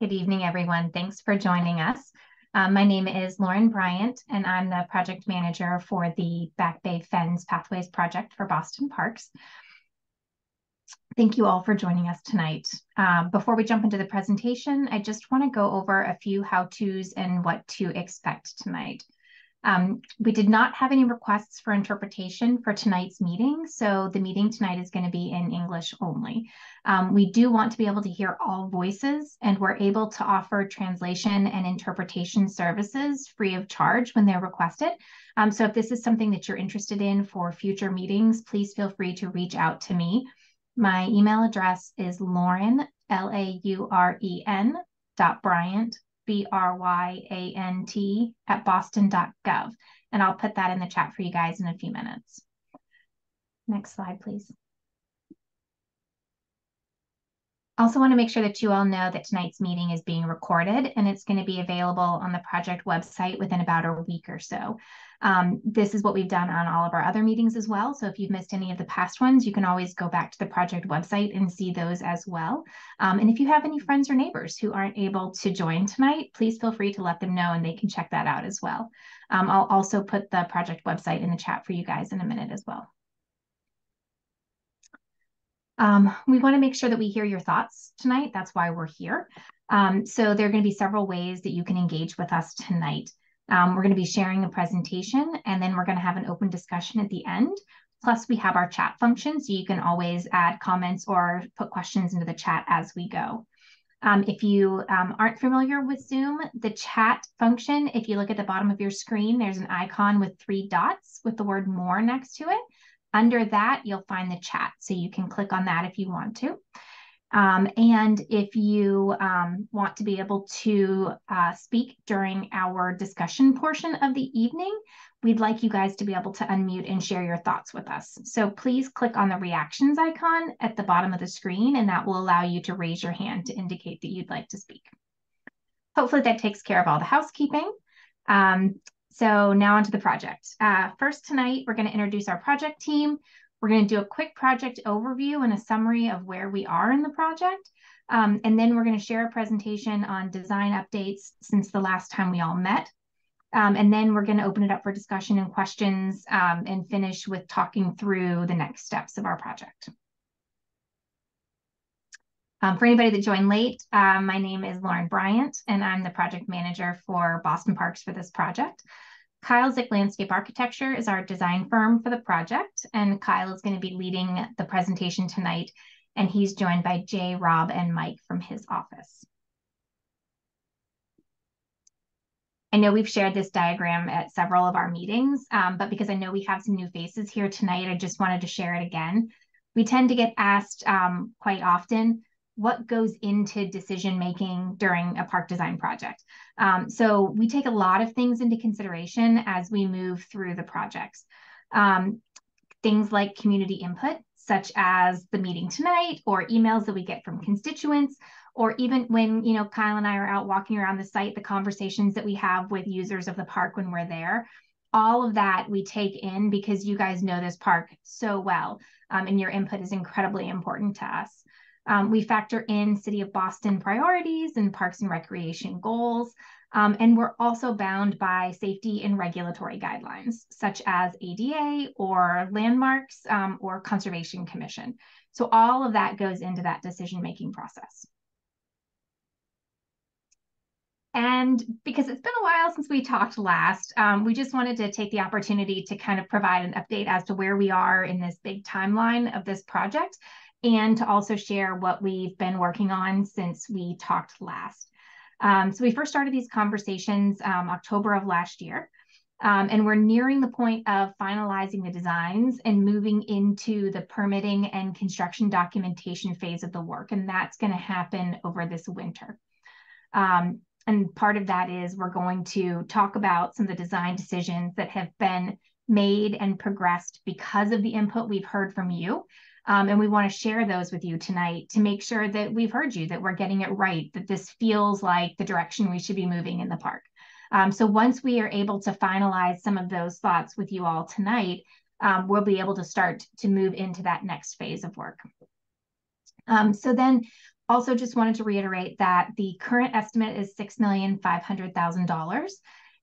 Good evening, everyone. Thanks for joining us. Um, my name is Lauren Bryant, and I'm the project manager for the Back Bay Fens Pathways Project for Boston Parks. Thank you all for joining us tonight. Um, before we jump into the presentation, I just want to go over a few how-tos and what to expect tonight. Um, we did not have any requests for interpretation for tonight's meeting, so the meeting tonight is going to be in English only. Um, we do want to be able to hear all voices, and we're able to offer translation and interpretation services free of charge when they're requested. Um, so if this is something that you're interested in for future meetings, please feel free to reach out to me. My email address is lauren, L-A-U-R-E-N dot Bryant B R Y A N T, at boston.gov. And I'll put that in the chat for you guys in a few minutes. Next slide, please. Also want to make sure that you all know that tonight's meeting is being recorded and it's going to be available on the project website within about a week or so. Um, this is what we've done on all of our other meetings as well. So if you've missed any of the past ones, you can always go back to the project website and see those as well. Um, and if you have any friends or neighbors who aren't able to join tonight, please feel free to let them know and they can check that out as well. Um, I'll also put the project website in the chat for you guys in a minute as well. Um, we want to make sure that we hear your thoughts tonight. That's why we're here. Um, so there are going to be several ways that you can engage with us tonight. Um, we're going to be sharing a presentation and then we're going to have an open discussion at the end. Plus we have our chat function, so you can always add comments or put questions into the chat as we go. Um, if you um, aren't familiar with Zoom, the chat function, if you look at the bottom of your screen, there's an icon with three dots with the word more next to it. Under that, you'll find the chat. So you can click on that if you want to. Um, and if you um, want to be able to uh, speak during our discussion portion of the evening, we'd like you guys to be able to unmute and share your thoughts with us. So please click on the reactions icon at the bottom of the screen, and that will allow you to raise your hand to indicate that you'd like to speak. Hopefully that takes care of all the housekeeping. Um, so now onto the project. Uh, first tonight, we're gonna introduce our project team. We're going to do a quick project overview and a summary of where we are in the project. Um, and then we're going to share a presentation on design updates since the last time we all met. Um, and then we're going to open it up for discussion and questions um, and finish with talking through the next steps of our project. Um, for anybody that joined late, uh, my name is Lauren Bryant, and I'm the project manager for Boston Parks for this project. Kyle Zick Landscape Architecture is our design firm for the project, and Kyle is going to be leading the presentation tonight, and he's joined by Jay, Rob, and Mike from his office. I know we've shared this diagram at several of our meetings, um, but because I know we have some new faces here tonight, I just wanted to share it again. We tend to get asked um, quite often, what goes into decision making during a park design project. Um, so we take a lot of things into consideration as we move through the projects. Um, things like community input, such as the meeting tonight or emails that we get from constituents, or even when you know Kyle and I are out walking around the site, the conversations that we have with users of the park when we're there. All of that we take in because you guys know this park so well, um, and your input is incredibly important to us. Um, we factor in City of Boston priorities and parks and recreation goals. Um, and we're also bound by safety and regulatory guidelines, such as ADA or landmarks um, or Conservation Commission. So all of that goes into that decision-making process. And because it's been a while since we talked last, um, we just wanted to take the opportunity to kind of provide an update as to where we are in this big timeline of this project and to also share what we've been working on since we talked last. Um, so we first started these conversations um, October of last year. Um, and we're nearing the point of finalizing the designs and moving into the permitting and construction documentation phase of the work. And that's going to happen over this winter. Um, and part of that is we're going to talk about some of the design decisions that have been made and progressed because of the input we've heard from you um, and we want to share those with you tonight to make sure that we've heard you, that we're getting it right, that this feels like the direction we should be moving in the park. Um, so once we are able to finalize some of those thoughts with you all tonight, um, we'll be able to start to move into that next phase of work. Um, so then also just wanted to reiterate that the current estimate is $6,500,000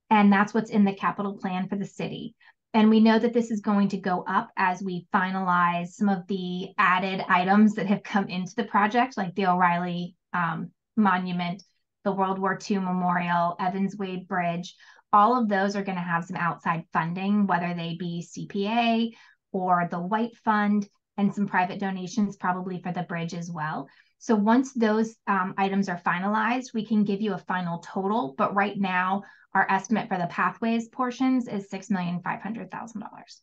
and that's what's in the capital plan for the city. And we know that this is going to go up as we finalize some of the added items that have come into the project, like the O'Reilly um, Monument, the World War II Memorial, Evans Way Bridge. All of those are going to have some outside funding, whether they be CPA or the White Fund, and some private donations, probably for the bridge as well. So once those um, items are finalized, we can give you a final total. But right now, our estimate for the pathways portions is $6,500,000.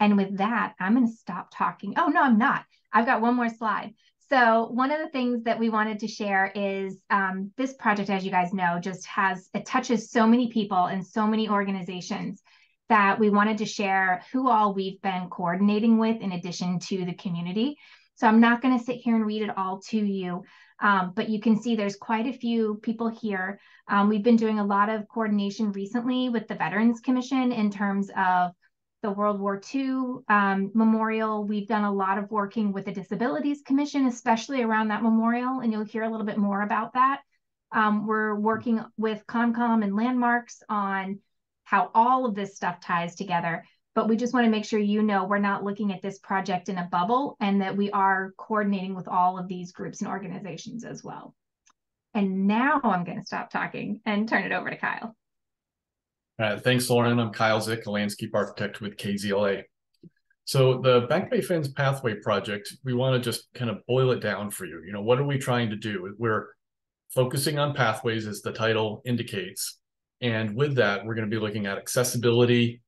And with that, I'm going to stop talking. Oh, no, I'm not. I've got one more slide. So one of the things that we wanted to share is um, this project, as you guys know, just has, it touches so many people and so many organizations that we wanted to share who all we've been coordinating with in addition to the community. So I'm not going to sit here and read it all to you, um, but you can see there's quite a few people here. Um, we've been doing a lot of coordination recently with the Veterans Commission in terms of the World War II um, memorial. We've done a lot of working with the Disabilities Commission, especially around that memorial, and you'll hear a little bit more about that. Um, we're working with CONCOM and Landmarks on how all of this stuff ties together. But we just want to make sure you know we're not looking at this project in a bubble and that we are coordinating with all of these groups and organizations as well. And now I'm going to stop talking and turn it over to Kyle. All right, thanks, Lauren. I'm Kyle Zick, a landscape architect with KZLA. So the Back Bay Fens Pathway Project, we want to just kind of boil it down for you. You know, what are we trying to do? We're focusing on pathways, as the title indicates, and with that, we're going to be looking at accessibility,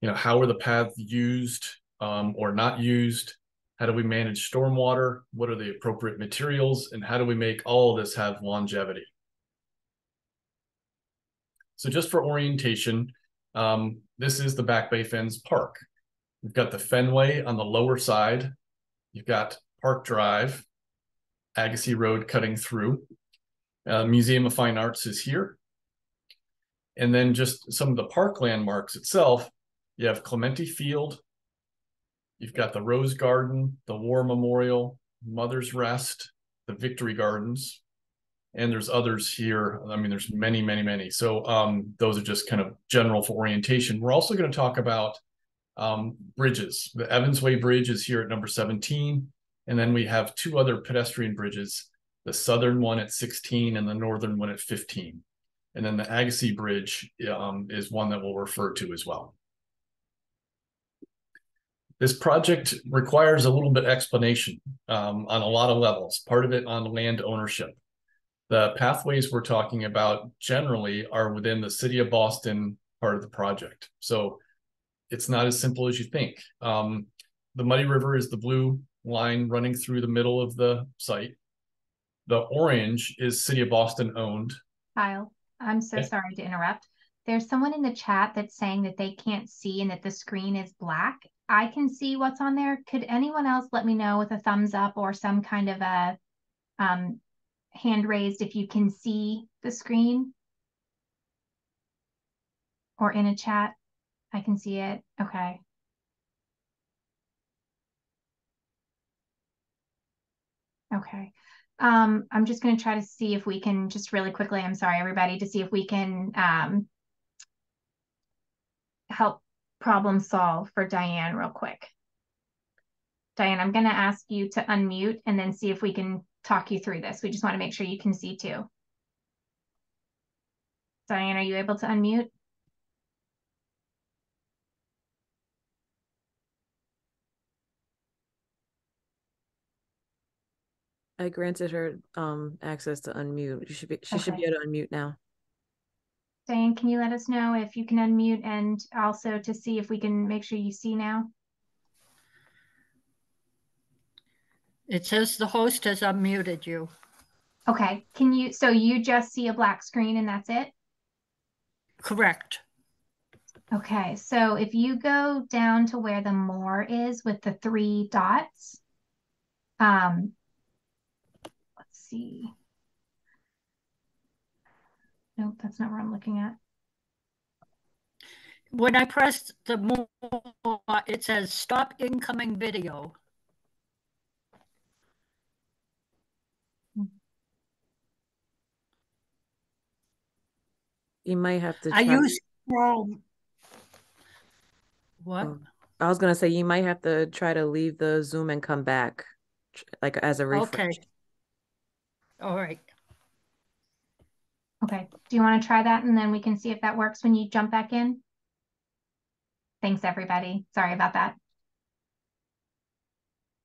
you know, how are the paths used um, or not used? How do we manage stormwater? What are the appropriate materials? And how do we make all of this have longevity? So just for orientation, um, this is the Back Bay Fens Park. We've got the Fenway on the lower side. You've got Park Drive, Agassiz Road cutting through. Uh, Museum of Fine Arts is here. And then just some of the park landmarks itself, you have Clementi Field, you've got the Rose Garden, the War Memorial, Mother's Rest, the Victory Gardens, and there's others here. I mean, there's many, many, many. So um, those are just kind of general for orientation. We're also going to talk about um, bridges. The Evans Way Bridge is here at number 17. And then we have two other pedestrian bridges, the southern one at 16 and the northern one at 15. And then the Agassiz Bridge um, is one that we'll refer to as well. This project requires a little bit explanation um, on a lot of levels, part of it on land ownership. The pathways we're talking about generally are within the city of Boston part of the project. So it's not as simple as you think. Um, the Muddy River is the blue line running through the middle of the site. The orange is city of Boston owned. Kyle. I'm so sorry to interrupt. There's someone in the chat that's saying that they can't see and that the screen is black. I can see what's on there. Could anyone else let me know with a thumbs up or some kind of a um, hand raised if you can see the screen? Or in a chat? I can see it. Okay. Okay. Um, I'm just going to try to see if we can just really quickly, I'm sorry, everybody, to see if we can um, help problem solve for Diane real quick. Diane, I'm going to ask you to unmute and then see if we can talk you through this. We just want to make sure you can see too. Diane, are you able to unmute? I granted her um access to unmute. You should be she okay. should be able to unmute now. Diane, can you let us know if you can unmute and also to see if we can make sure you see now? It says the host has unmuted you. Okay, can you, so you just see a black screen and that's it? Correct. Okay, so if you go down to where the more is with the three dots, um, let's see. That's not what I'm looking at. When I press the more, it says stop incoming video. Hmm. You might have to. I use Chrome. What? Oh, I was gonna say you might have to try to leave the Zoom and come back, like as a refresh. Okay. All right. Okay, do you want to try that and then we can see if that works when you jump back in? Thanks, everybody. Sorry about that.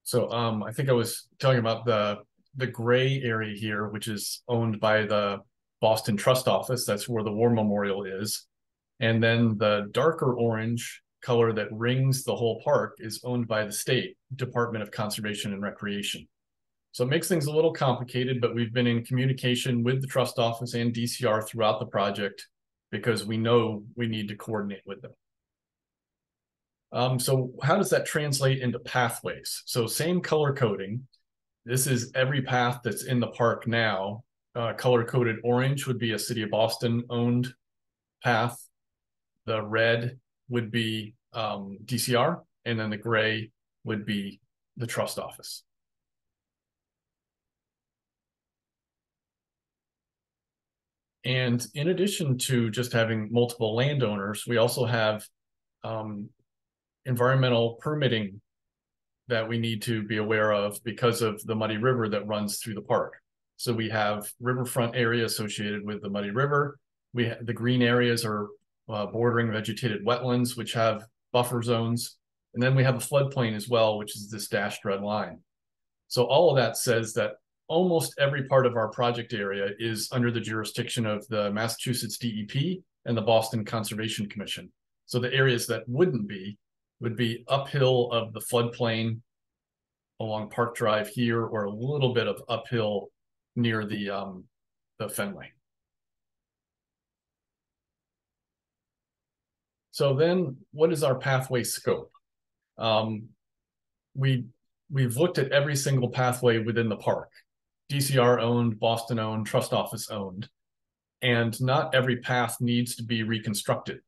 So um, I think I was talking about the the gray area here, which is owned by the Boston Trust Office. That's where the War Memorial is. And then the darker orange color that rings the whole park is owned by the state Department of Conservation and Recreation. So it makes things a little complicated, but we've been in communication with the trust office and DCR throughout the project because we know we need to coordinate with them. Um, so how does that translate into pathways? So same color coding. This is every path that's in the park now. Uh, color coded orange would be a city of Boston owned path. The red would be um, DCR, and then the gray would be the trust office. And in addition to just having multiple landowners, we also have um, environmental permitting that we need to be aware of because of the Muddy River that runs through the park. So we have riverfront area associated with the Muddy River. We the green areas are uh, bordering vegetated wetlands, which have buffer zones, and then we have a floodplain as well, which is this dashed red line. So all of that says that almost every part of our project area is under the jurisdiction of the Massachusetts DEP and the Boston Conservation Commission. So the areas that wouldn't be would be uphill of the floodplain along Park Drive here, or a little bit of uphill near the um, the Fenway. So then, what is our pathway scope? Um, we we've looked at every single pathway within the park, DCR owned, Boston owned, trust office owned, and not every path needs to be reconstructed,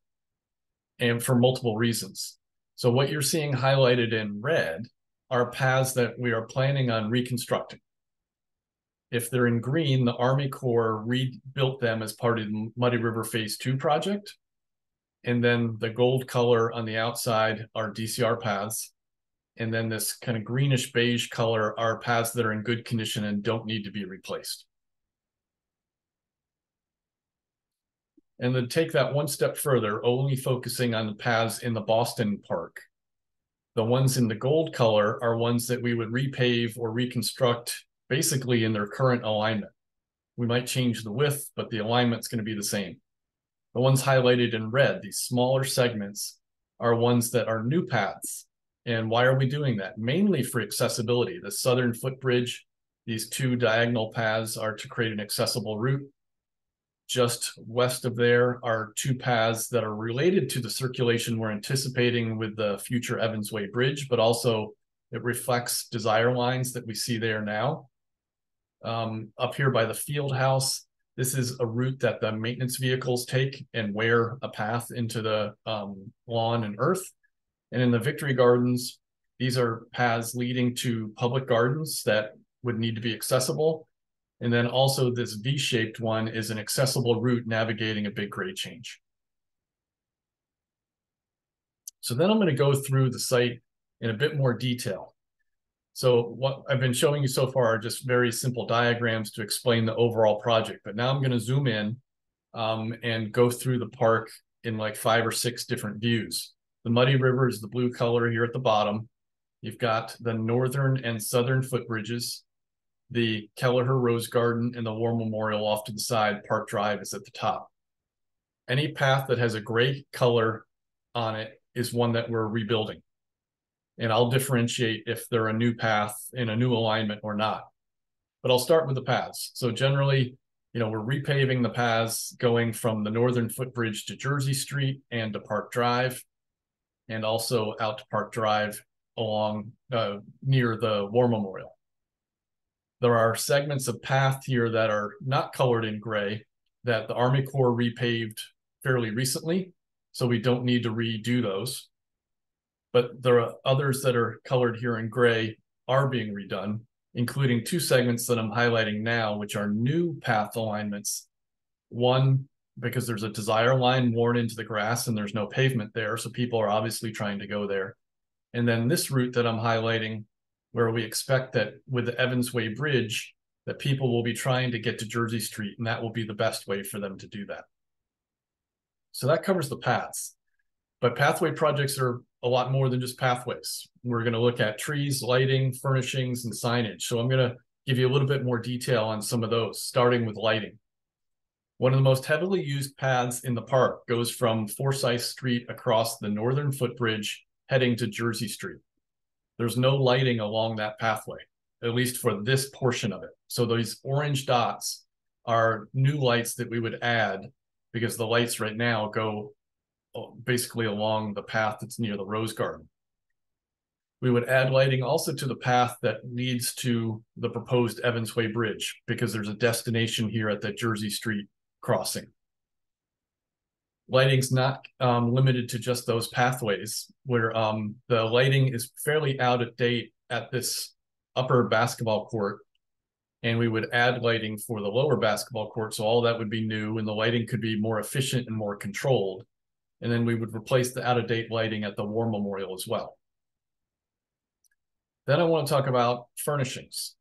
and for multiple reasons. So what you're seeing highlighted in red are paths that we are planning on reconstructing. If they're in green, the Army Corps rebuilt them as part of the Muddy River Phase 2 project. And then the gold color on the outside are DCR paths. And then this kind of greenish beige color are paths that are in good condition and don't need to be replaced. And then take that one step further, only focusing on the paths in the Boston Park. The ones in the gold color are ones that we would repave or reconstruct basically in their current alignment. We might change the width, but the alignment's going to be the same. The ones highlighted in red, these smaller segments, are ones that are new paths. And why are we doing that? Mainly for accessibility. The southern footbridge, these two diagonal paths are to create an accessible route. Just west of there are two paths that are related to the circulation we're anticipating with the future Evans Way Bridge, but also it reflects desire lines that we see there now. Um, up here by the field house, this is a route that the maintenance vehicles take and wear a path into the um, lawn and earth. And in the Victory Gardens, these are paths leading to public gardens that would need to be accessible. And then also this V-shaped one is an accessible route navigating a big grade change. So then I'm going to go through the site in a bit more detail. So what I've been showing you so far are just very simple diagrams to explain the overall project. But now I'm going to zoom in um, and go through the park in like five or six different views. The Muddy River is the blue color here at the bottom. You've got the northern and southern footbridges, the Kelleher Rose Garden, and the War Memorial off to the side. Park Drive is at the top. Any path that has a gray color on it is one that we're rebuilding and I'll differentiate if they're a new path in a new alignment or not. But I'll start with the paths. So generally, you know, we're repaving the paths going from the northern footbridge to Jersey Street and to Park Drive, and also out to Park Drive along uh, near the War Memorial. There are segments of path here that are not colored in gray that the Army Corps repaved fairly recently, so we don't need to redo those but there are others that are colored here in gray are being redone, including two segments that I'm highlighting now, which are new path alignments. One because there's a desire line worn into the grass and there's no pavement there. So people are obviously trying to go there. And then this route that I'm highlighting, where we expect that with the Evans Way Bridge, that people will be trying to get to Jersey Street, and that will be the best way for them to do that. So that covers the paths. But pathway projects are a lot more than just pathways. We're going to look at trees, lighting, furnishings, and signage. So I'm going to give you a little bit more detail on some of those, starting with lighting. One of the most heavily used paths in the park goes from Forsyth Street across the northern footbridge heading to Jersey Street. There's no lighting along that pathway, at least for this portion of it. So these orange dots are new lights that we would add because the lights right now go uh, basically along the path that's near the Rose Garden. We would add lighting also to the path that leads to the proposed Evans Way Bridge because there's a destination here at that Jersey Street crossing. Lighting's not um, limited to just those pathways where um, the lighting is fairly out of date at this upper basketball court. And we would add lighting for the lower basketball court. So all that would be new and the lighting could be more efficient and more controlled. And then we would replace the out of date lighting at the War Memorial as well. Then I want to talk about furnishings.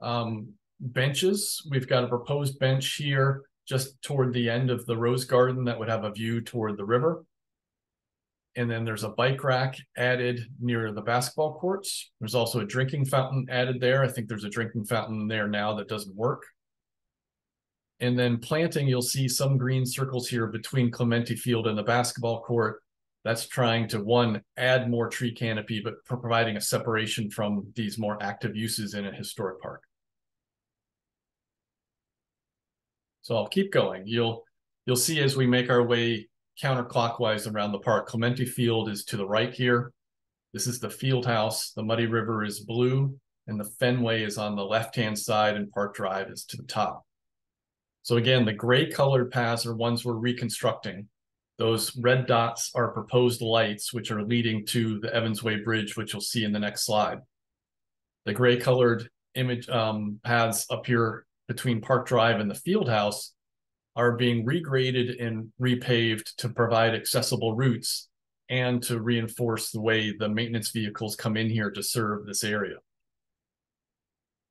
Um, benches, we've got a proposed bench here just toward the end of the rose garden that would have a view toward the river. And then there's a bike rack added near the basketball courts. There's also a drinking fountain added there. I think there's a drinking fountain there now that doesn't work. And then planting, you'll see some green circles here between Clementi Field and the basketball court. That's trying to one, add more tree canopy, but providing a separation from these more active uses in a historic park. So I'll keep going. You'll you'll see as we make our way counterclockwise around the park. Clementi Field is to the right here. This is the field house. The Muddy River is blue, and the Fenway is on the left-hand side, and Park Drive is to the top. So again, the gray colored paths are ones we're reconstructing. Those red dots are proposed lights, which are leading to the Evans Way Bridge, which you'll see in the next slide. The gray colored image um, paths up here between Park Drive and the field house are being regraded and repaved to provide accessible routes and to reinforce the way the maintenance vehicles come in here to serve this area.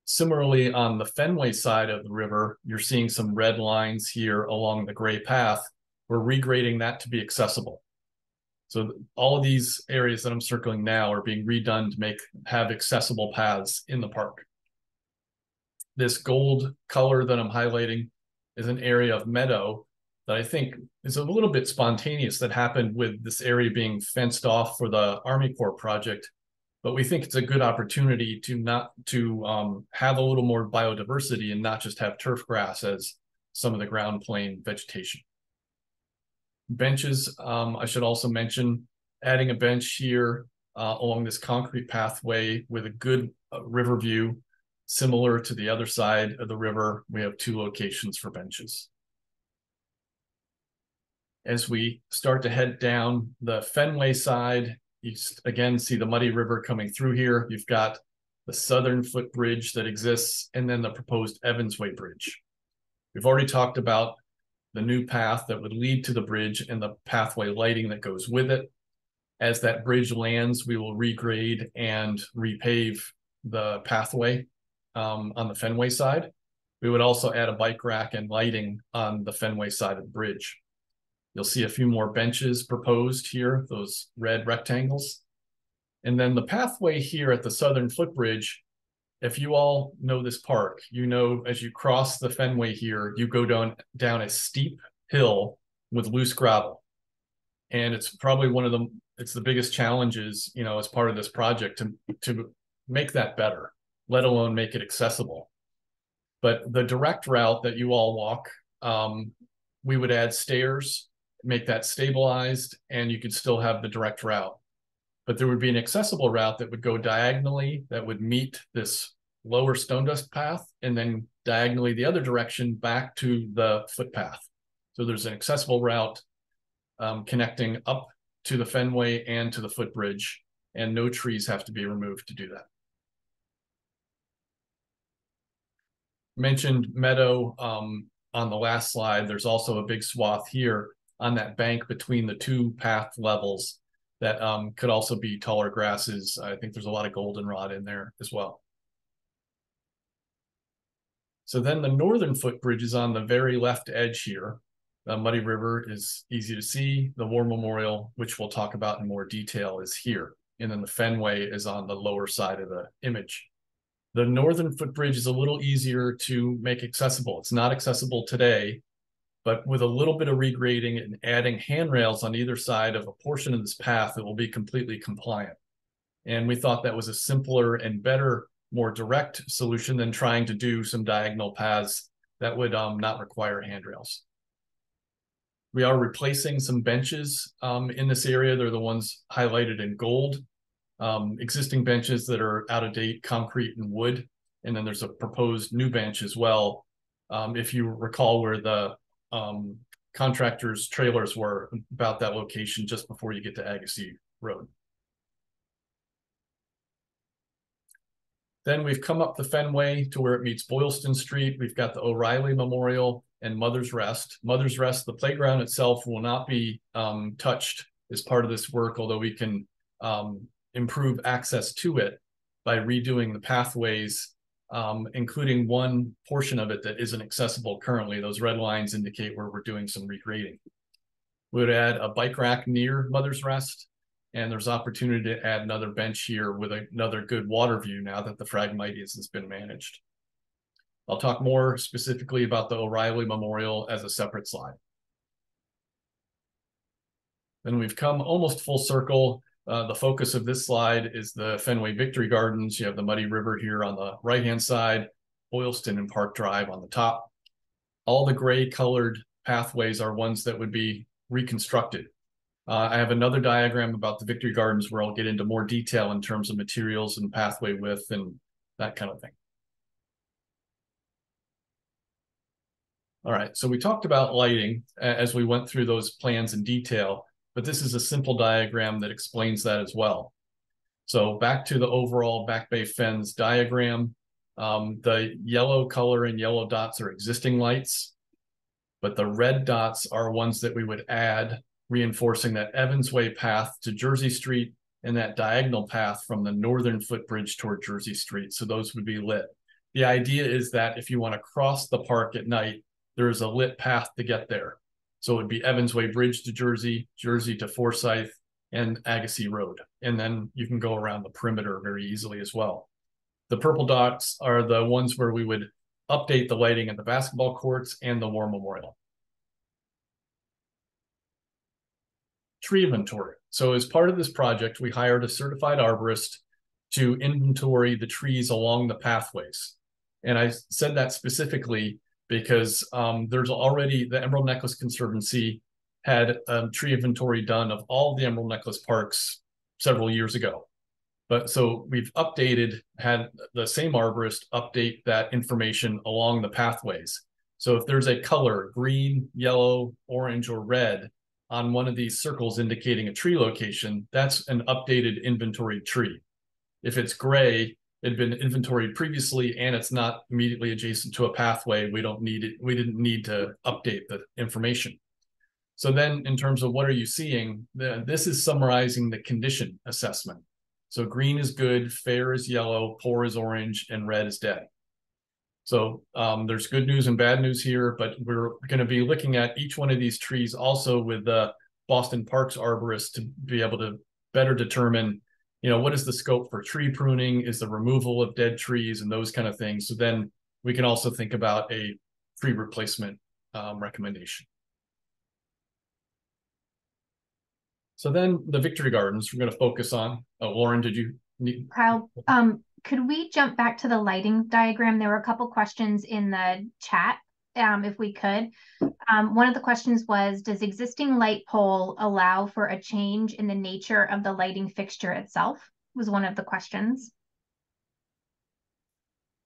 Similarly, on the Fenway side of the river, you're seeing some red lines here along the gray path. We're regrading that to be accessible. So all of these areas that I'm circling now are being redone to make have accessible paths in the park this gold color that I'm highlighting is an area of meadow that I think is a little bit spontaneous that happened with this area being fenced off for the Army Corps project. But we think it's a good opportunity to not to um, have a little more biodiversity and not just have turf grass as some of the ground plane vegetation. Benches, um, I should also mention adding a bench here uh, along this concrete pathway with a good uh, river view Similar to the other side of the river, we have two locations for benches. As we start to head down the Fenway side, you again see the Muddy River coming through here. You've got the southern footbridge that exists, and then the proposed Evansway Bridge. We've already talked about the new path that would lead to the bridge and the pathway lighting that goes with it. As that bridge lands, we will regrade and repave the pathway um, on the Fenway side. We would also add a bike rack and lighting on the Fenway side of the bridge. You'll see a few more benches proposed here, those red rectangles. And then the pathway here at the southern footbridge, if you all know this park, you know as you cross the Fenway here, you go down, down a steep hill with loose gravel. And it's probably one of the, it's the biggest challenges, you know, as part of this project to, to make that better let alone make it accessible. But the direct route that you all walk, um, we would add stairs, make that stabilized, and you could still have the direct route. But there would be an accessible route that would go diagonally that would meet this lower stone dust path and then diagonally the other direction back to the footpath. So there's an accessible route um, connecting up to the Fenway and to the footbridge, and no trees have to be removed to do that. Mentioned meadow. Um, on the last slide, there's also a big swath here on that bank between the two path levels that um, could also be taller grasses. I think there's a lot of goldenrod in there as well. So then the northern footbridge is on the very left edge here. The Muddy River is easy to see. The War Memorial, which we'll talk about in more detail, is here. And then the Fenway is on the lower side of the image. The northern footbridge is a little easier to make accessible. It's not accessible today, but with a little bit of regrading and adding handrails on either side of a portion of this path, it will be completely compliant. And we thought that was a simpler and better, more direct solution than trying to do some diagonal paths that would um, not require handrails. We are replacing some benches um, in this area. They're the ones highlighted in gold. Um, existing benches that are out of date, concrete and wood. And then there's a proposed new bench as well. Um, if you recall where the um, contractors' trailers were about that location just before you get to Agassiz Road. Then we've come up the Fenway to where it meets Boylston Street. We've got the O'Reilly Memorial and Mother's Rest. Mother's Rest, the playground itself will not be um, touched as part of this work, although we can um, improve access to it by redoing the pathways, um, including one portion of it that isn't accessible currently. Those red lines indicate where we're doing some regrading. We would add a bike rack near Mother's Rest, and there's opportunity to add another bench here with another good water view now that the Phragmites has been managed. I'll talk more specifically about the O'Reilly Memorial as a separate slide. Then we've come almost full circle. Uh, the focus of this slide is the Fenway Victory Gardens. You have the Muddy River here on the right-hand side, Boylston and Park Drive on the top. All the gray colored pathways are ones that would be reconstructed. Uh, I have another diagram about the Victory Gardens where I'll get into more detail in terms of materials and pathway width and that kind of thing. All right, so we talked about lighting as we went through those plans in detail, but this is a simple diagram that explains that as well. So back to the overall Back Bay Fens diagram, um, the yellow color and yellow dots are existing lights, but the red dots are ones that we would add, reinforcing that Evans Way path to Jersey Street and that diagonal path from the northern footbridge toward Jersey Street. So those would be lit. The idea is that if you want to cross the park at night, there's a lit path to get there. So it would be Evans Way Bridge to Jersey, Jersey to Forsyth, and Agassiz Road. And then you can go around the perimeter very easily as well. The purple dots are the ones where we would update the lighting at the basketball courts and the War Memorial. Tree inventory. So as part of this project, we hired a certified arborist to inventory the trees along the pathways. And I said that specifically because um, there's already the Emerald Necklace Conservancy had a tree inventory done of all the Emerald Necklace parks several years ago. But so we've updated, had the same arborist update that information along the pathways. So if there's a color, green, yellow, orange, or red on one of these circles indicating a tree location, that's an updated inventory tree. If it's gray, had been inventoried previously and it's not immediately adjacent to a pathway, we don't need it. We didn't need to update the information. So then in terms of what are you seeing, the, this is summarizing the condition assessment. So green is good, fair is yellow, poor is orange, and red is dead. So um, there's good news and bad news here, but we're going to be looking at each one of these trees also with the Boston Parks arborist to be able to better determine you know, what is the scope for tree pruning? Is the removal of dead trees and those kind of things? So then we can also think about a tree replacement um, recommendation. So then the victory gardens we're going to focus on. Oh, Lauren, did you need? Kyle, um, could we jump back to the lighting diagram? There were a couple questions in the chat um, if we could. Um, one of the questions was, does existing light pole allow for a change in the nature of the lighting fixture itself? Was one of the questions.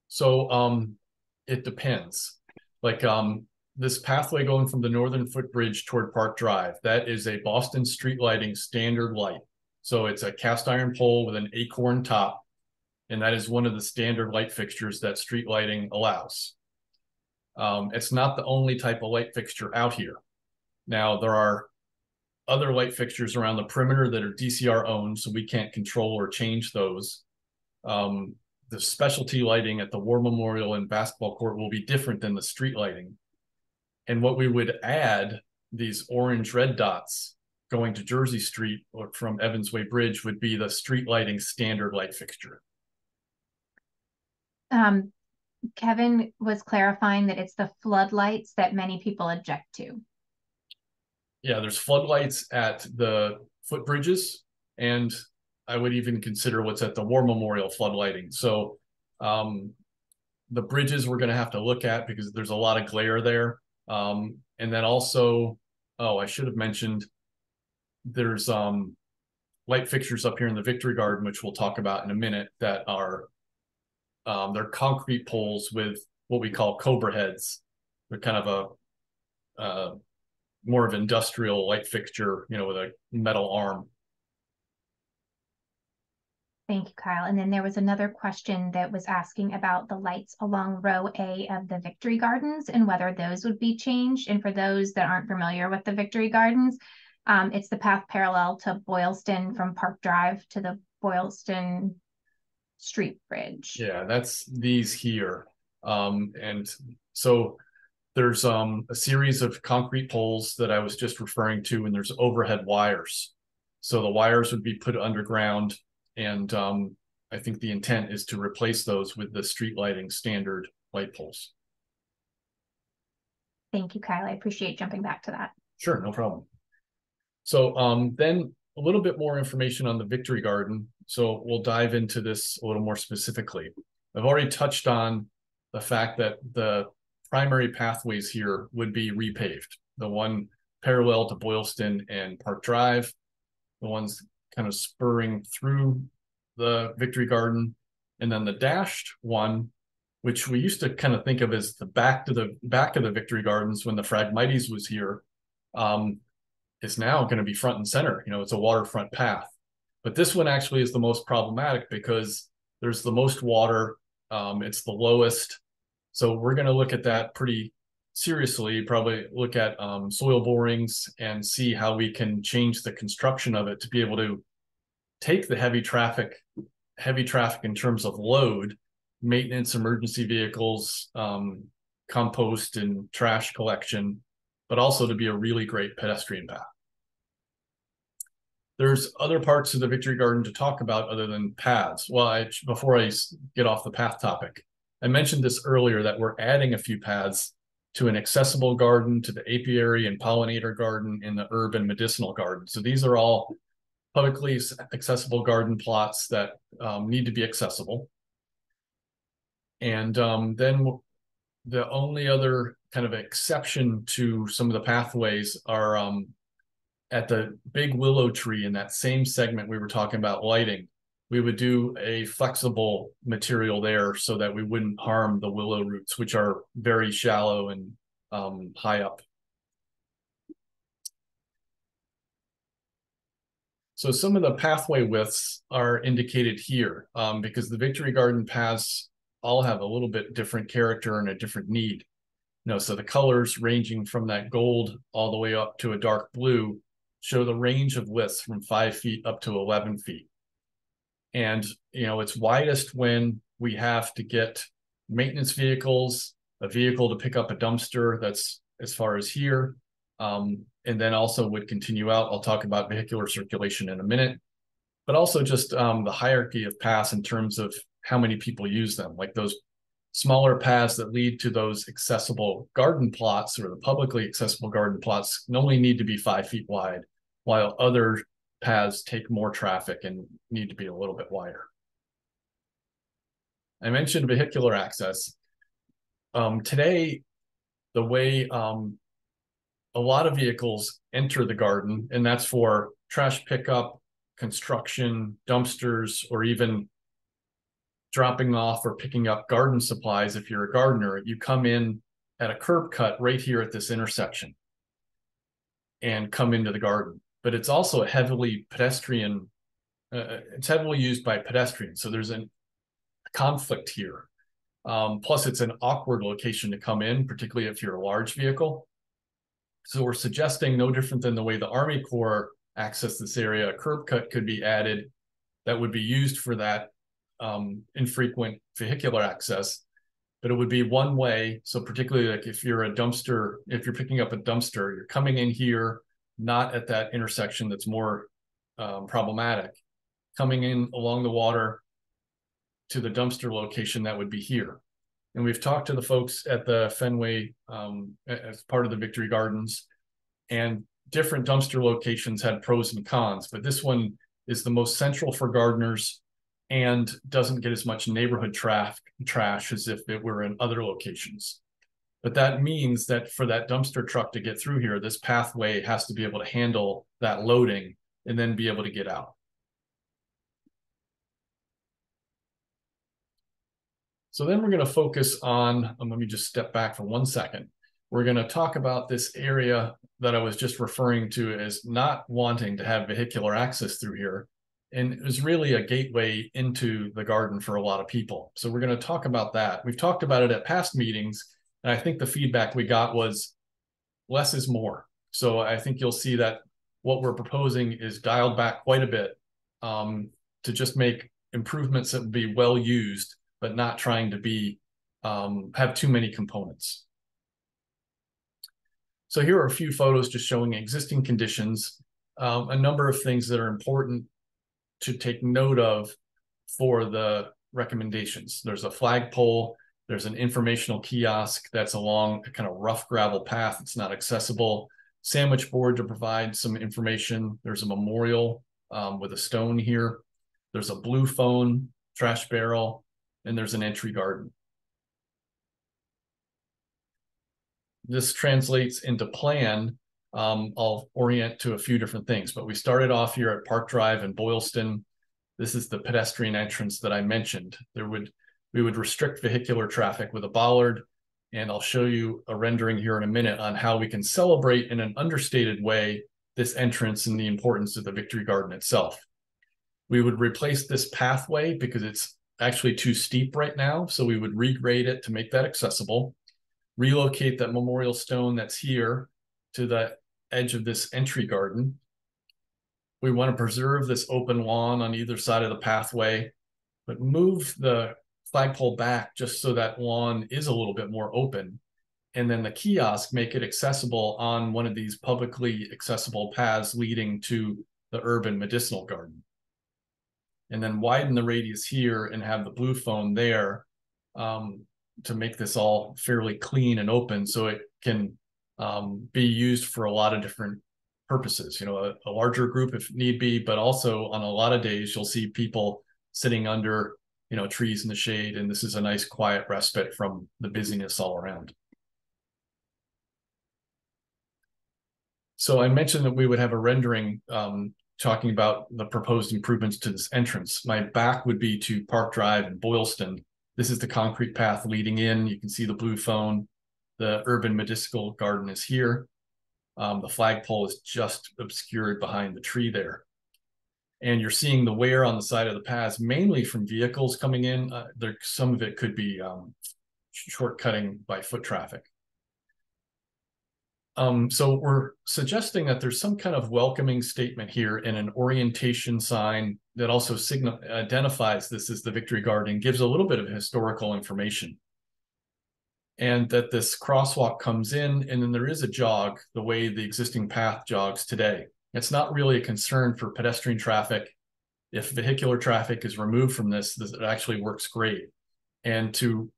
So um, it depends. Like um, this pathway going from the northern footbridge toward Park Drive, that is a Boston street lighting standard light. So it's a cast iron pole with an acorn top. And that is one of the standard light fixtures that street lighting allows. Um, it's not the only type of light fixture out here. Now there are other light fixtures around the perimeter that are DCR owned, so we can't control or change those. Um, the specialty lighting at the War Memorial and basketball court will be different than the street lighting. And what we would add these orange red dots going to Jersey Street or from Evansway Bridge would be the street lighting standard light fixture. Um, Kevin was clarifying that it's the floodlights that many people object to. Yeah, there's floodlights at the footbridges, and I would even consider what's at the War Memorial floodlighting. So, um, the bridges we're going to have to look at because there's a lot of glare there. Um, and then also, oh, I should have mentioned there's um light fixtures up here in the Victory Garden, which we'll talk about in a minute, that are um, they're concrete poles with what we call cobra heads. They're kind of a uh, more of industrial light fixture, you know, with a metal arm. Thank you, Kyle. And then there was another question that was asking about the lights along row A of the Victory Gardens and whether those would be changed. And for those that aren't familiar with the Victory Gardens, um, it's the path parallel to Boylston from Park Drive to the Boylston Street Bridge. Yeah, that's these here. Um, and so there's um, a series of concrete poles that I was just referring to, and there's overhead wires. So the wires would be put underground, and um, I think the intent is to replace those with the street lighting standard light poles. Thank you, Kyle. I appreciate jumping back to that. Sure, no problem. So um, then a little bit more information on the Victory Garden. So we'll dive into this a little more specifically. I've already touched on the fact that the primary pathways here would be repaved. The one parallel to Boylston and Park Drive, the ones kind of spurring through the Victory Garden, and then the dashed one, which we used to kind of think of as the back to the back of the Victory Gardens when the Phragmites was here. Um, is now going to be front and center. You know, it's a waterfront path. But this one actually is the most problematic because there's the most water. Um, it's the lowest. So we're going to look at that pretty seriously, probably look at um, soil borings and see how we can change the construction of it to be able to take the heavy traffic, heavy traffic in terms of load, maintenance, emergency vehicles, um, compost and trash collection, but also to be a really great pedestrian path. There's other parts of the Victory Garden to talk about other than paths. Well, I, before I get off the path topic, I mentioned this earlier that we're adding a few paths to an accessible garden, to the apiary and pollinator garden, and the herb and medicinal garden. So these are all publicly accessible garden plots that um, need to be accessible. And um, then the only other kind of exception to some of the pathways are um, at the big willow tree in that same segment we were talking about lighting, we would do a flexible material there so that we wouldn't harm the willow roots, which are very shallow and um, high up. So some of the pathway widths are indicated here um, because the Victory Garden paths all have a little bit different character and a different need. You know, so the colors ranging from that gold all the way up to a dark blue show the range of widths from five feet up to 11 feet. And, you know, it's widest when we have to get maintenance vehicles, a vehicle to pick up a dumpster that's as far as here. Um, and then also would continue out. I'll talk about vehicular circulation in a minute, but also just um, the hierarchy of paths in terms of how many people use them, like those smaller paths that lead to those accessible garden plots or the publicly accessible garden plots only need to be five feet wide while other paths take more traffic and need to be a little bit wider. I mentioned vehicular access. Um, today, the way um, a lot of vehicles enter the garden, and that's for trash pickup, construction, dumpsters, or even dropping off or picking up garden supplies if you're a gardener, you come in at a curb cut right here at this intersection and come into the garden but it's also heavily pedestrian. Uh, uh, it's heavily used by pedestrians, so there's an, a conflict here. Um, plus, it's an awkward location to come in, particularly if you're a large vehicle. So we're suggesting no different than the way the Army Corps access this area, a curb cut could be added that would be used for that um, infrequent vehicular access, but it would be one way. So particularly like if you're a dumpster, if you're picking up a dumpster, you're coming in here, not at that intersection that's more um, problematic, coming in along the water to the dumpster location that would be here. And we've talked to the folks at the Fenway um, as part of the Victory Gardens, and different dumpster locations had pros and cons, but this one is the most central for gardeners and doesn't get as much neighborhood traffic trash as if it were in other locations. But that means that for that dumpster truck to get through here, this pathway has to be able to handle that loading and then be able to get out. So then we're going to focus on, um, let me just step back for one second. We're going to talk about this area that I was just referring to as not wanting to have vehicular access through here. And it was really a gateway into the garden for a lot of people. So we're going to talk about that. We've talked about it at past meetings. And I think the feedback we got was less is more. So I think you'll see that what we're proposing is dialed back quite a bit um, to just make improvements that would be well used but not trying to be um, have too many components. So here are a few photos just showing existing conditions, um, a number of things that are important to take note of for the recommendations. There's a flagpole, there's an informational kiosk that's along a kind of rough gravel path. It's not accessible. Sandwich board to provide some information. There's a memorial um, with a stone here. There's a blue phone, trash barrel, and there's an entry garden. This translates into plan. Um, I'll orient to a few different things, but we started off here at Park Drive in Boylston. This is the pedestrian entrance that I mentioned. There would we would restrict vehicular traffic with a bollard, and I'll show you a rendering here in a minute on how we can celebrate in an understated way this entrance and the importance of the Victory Garden itself. We would replace this pathway because it's actually too steep right now. So we would regrade it to make that accessible, relocate that memorial stone that's here to the edge of this entry garden. We want to preserve this open lawn on either side of the pathway, but move the flagpole back just so that lawn is a little bit more open. And then the kiosk, make it accessible on one of these publicly accessible paths leading to the urban medicinal garden and then widen the radius here and have the blue phone there um, to make this all fairly clean and open so it can um, be used for a lot of different purposes you know a, a, larger group if need be but also on a lot of days you'll see people sitting under you know trees in the shade and this is a nice quiet respite from the busyness all around so i mentioned that we would have a rendering um, talking about the proposed improvements to this entrance. My back would be to Park Drive in Boylston. This is the concrete path leading in. You can see the blue phone. The urban medicinal garden is here. Um, the flagpole is just obscured behind the tree there. And you're seeing the wear on the side of the paths, mainly from vehicles coming in. Uh, there, some of it could be um, shortcutting by foot traffic. Um, so we're suggesting that there's some kind of welcoming statement here in an orientation sign that also signal identifies this as the Victory Garden, gives a little bit of historical information. And that this crosswalk comes in, and then there is a jog the way the existing path jogs today. It's not really a concern for pedestrian traffic. If vehicular traffic is removed from this, this it actually works great. And to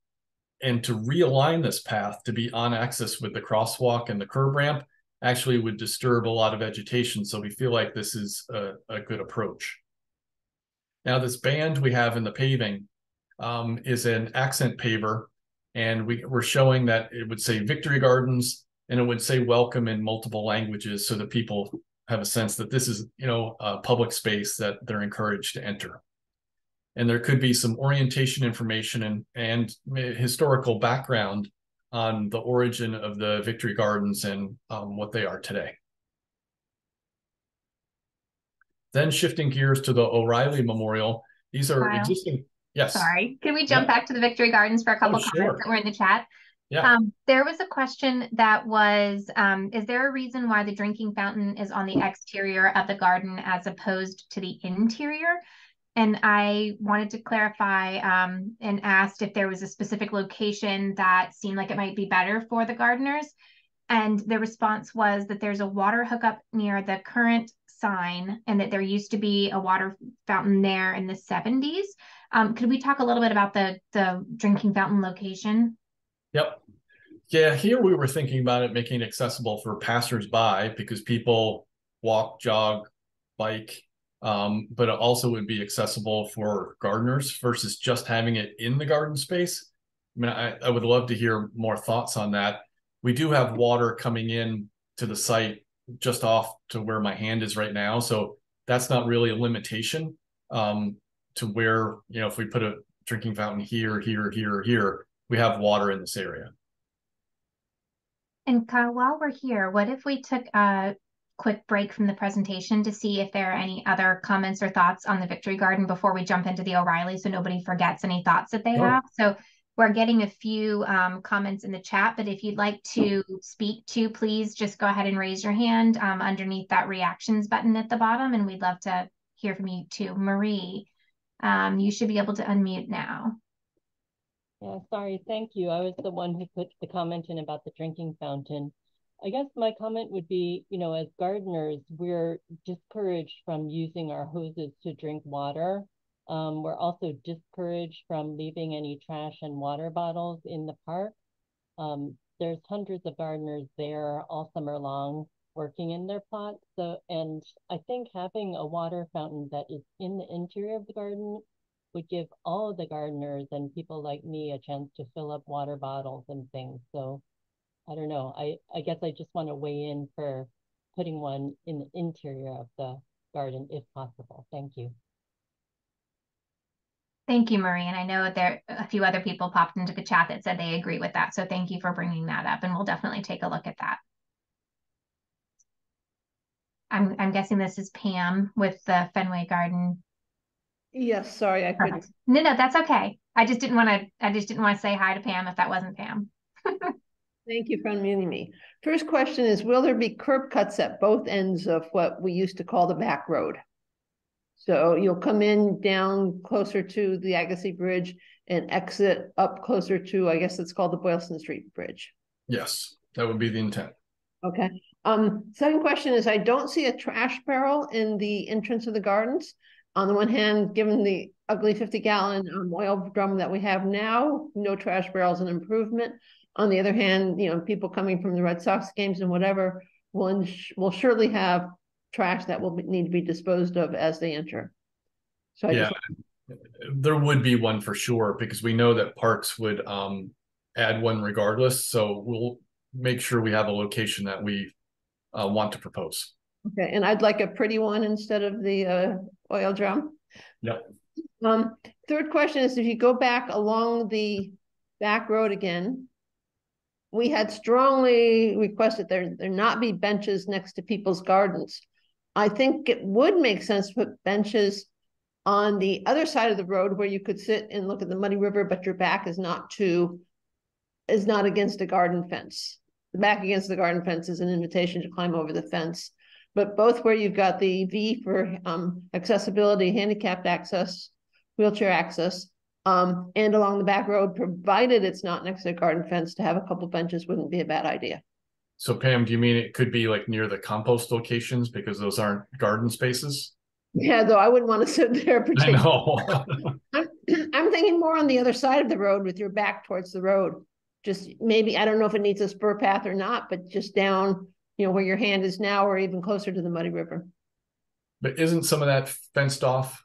and to realign this path to be on axis with the crosswalk and the curb ramp actually would disturb a lot of vegetation. So we feel like this is a, a good approach. Now this band we have in the paving um, is an accent paver and we, we're showing that it would say Victory Gardens and it would say welcome in multiple languages so that people have a sense that this is, you know, a public space that they're encouraged to enter and there could be some orientation information and, and historical background on the origin of the Victory Gardens and um, what they are today. Then shifting gears to the O'Reilly Memorial, these are Kyle. existing. Yes. Sorry. Can we jump Yeah. back to the Victory Gardens for a couple Oh, comments sure. that were in the chat? Yeah. Um, there was a question that was, um, is there a reason why the drinking fountain is on the exterior of the garden as opposed to the interior? And I wanted to clarify, um, and asked if there was a specific location that seemed like it might be better for the gardeners. And the response was that there's a water hookup near the current sign and that there used to be a water fountain there in the seventies. Um, could we talk a little bit about the, the drinking fountain location? Yep. Yeah, here we were thinking about it making it accessible for passersby because people walk, jog, bike, um, but it also would be accessible for gardeners versus just having it in the garden space. I mean, I, I would love to hear more thoughts on that. We do have water coming in to the site just off to where my hand is right now, so that's not really a limitation um, to where you know if we put a drinking fountain here, here, here, here, we have water in this area. And Kyle, while we're here, what if we took a quick break from the presentation to see if there are any other comments or thoughts on the Victory Garden before we jump into the O'Reilly so nobody forgets any thoughts that they Sure. have? So we're getting a few um, comments in the chat, but if you'd like to speak to, please just go ahead and raise your hand um, underneath that reactions button at the bottom, and we'd love to hear from you too. Marie, um, you should be able to unmute now. Yeah, sorry, thank you. I was the one who put the comment in about the drinking fountain. I guess my comment would be, you know, as gardeners, we're discouraged from using our hoses to drink water. Um, we're also discouraged from leaving any trash and water bottles in the park. Um, there's hundreds of gardeners there all summer long working in their plots. So, and I think having a water fountain that is in the interior of the garden would give all the gardeners and people like me a chance to fill up water bottles and things. So I don't know. I, I guess I just want to weigh in for putting one in the interior of the garden if possible. Thank you. Thank you, Marie. And I know there a few other people popped into the chat that said they agree with that. So thank you for bringing that up, and we'll definitely take a look at that. I'm I'm guessing this is Pam with the Fenway Garden. Yes, sorry, I couldn't. Perfect. No, no, that's okay. I just didn't want to. I just didn't want to say hi to Pam if that wasn't Pam. Thank you for unmuting me. First question is, will there be curb cuts at both ends of what we used to call the back road? So you'll come in down closer to the Agassiz Bridge and exit up closer to, I guess it's called the Boylston Street Bridge. Yes, that would be the intent. Okay. Um, second question is, I don't see a trash barrel in the entrance of the gardens. On the one hand, given the ugly fifty gallon um, oil drum that we have now, no trash barrels an improvement. On the other hand, you know, people coming from the Red Sox games and whatever will, will surely have trash that will be- need to be disposed of as they enter. So I Yeah, just, there would be one for sure because we know that parks would um add one regardless. So we'll make sure we have a location that we uh, want to propose. okay, and I'd like a pretty one instead of the uh oil drum. Yep. Um, third question is if you go back along the back road again. We had strongly requested there, there not be benches next to people's gardens. I think it would make sense to put benches on the other side of the road where you could sit and look at the muddy river, but your back is not to, is not against a garden fence. The back against the garden fence is an invitation to climb over the fence. But both where you've got the V for um accessibility, handicapped access, wheelchair access, um, and along the back road, provided it's not next to a garden fence, to have a couple benches wouldn't be a bad idea. So Pam, do you mean it could be like near the compost locations because those aren't garden spaces? Yeah, though I wouldn't want to sit there I know. I'm, I'm thinking more on the other side of the road with your back towards the road. Just maybe, I don't know if it needs a spur path or not, but just down, you know, where your hand is now or even closer to the muddy river. But isn't some of that fenced off?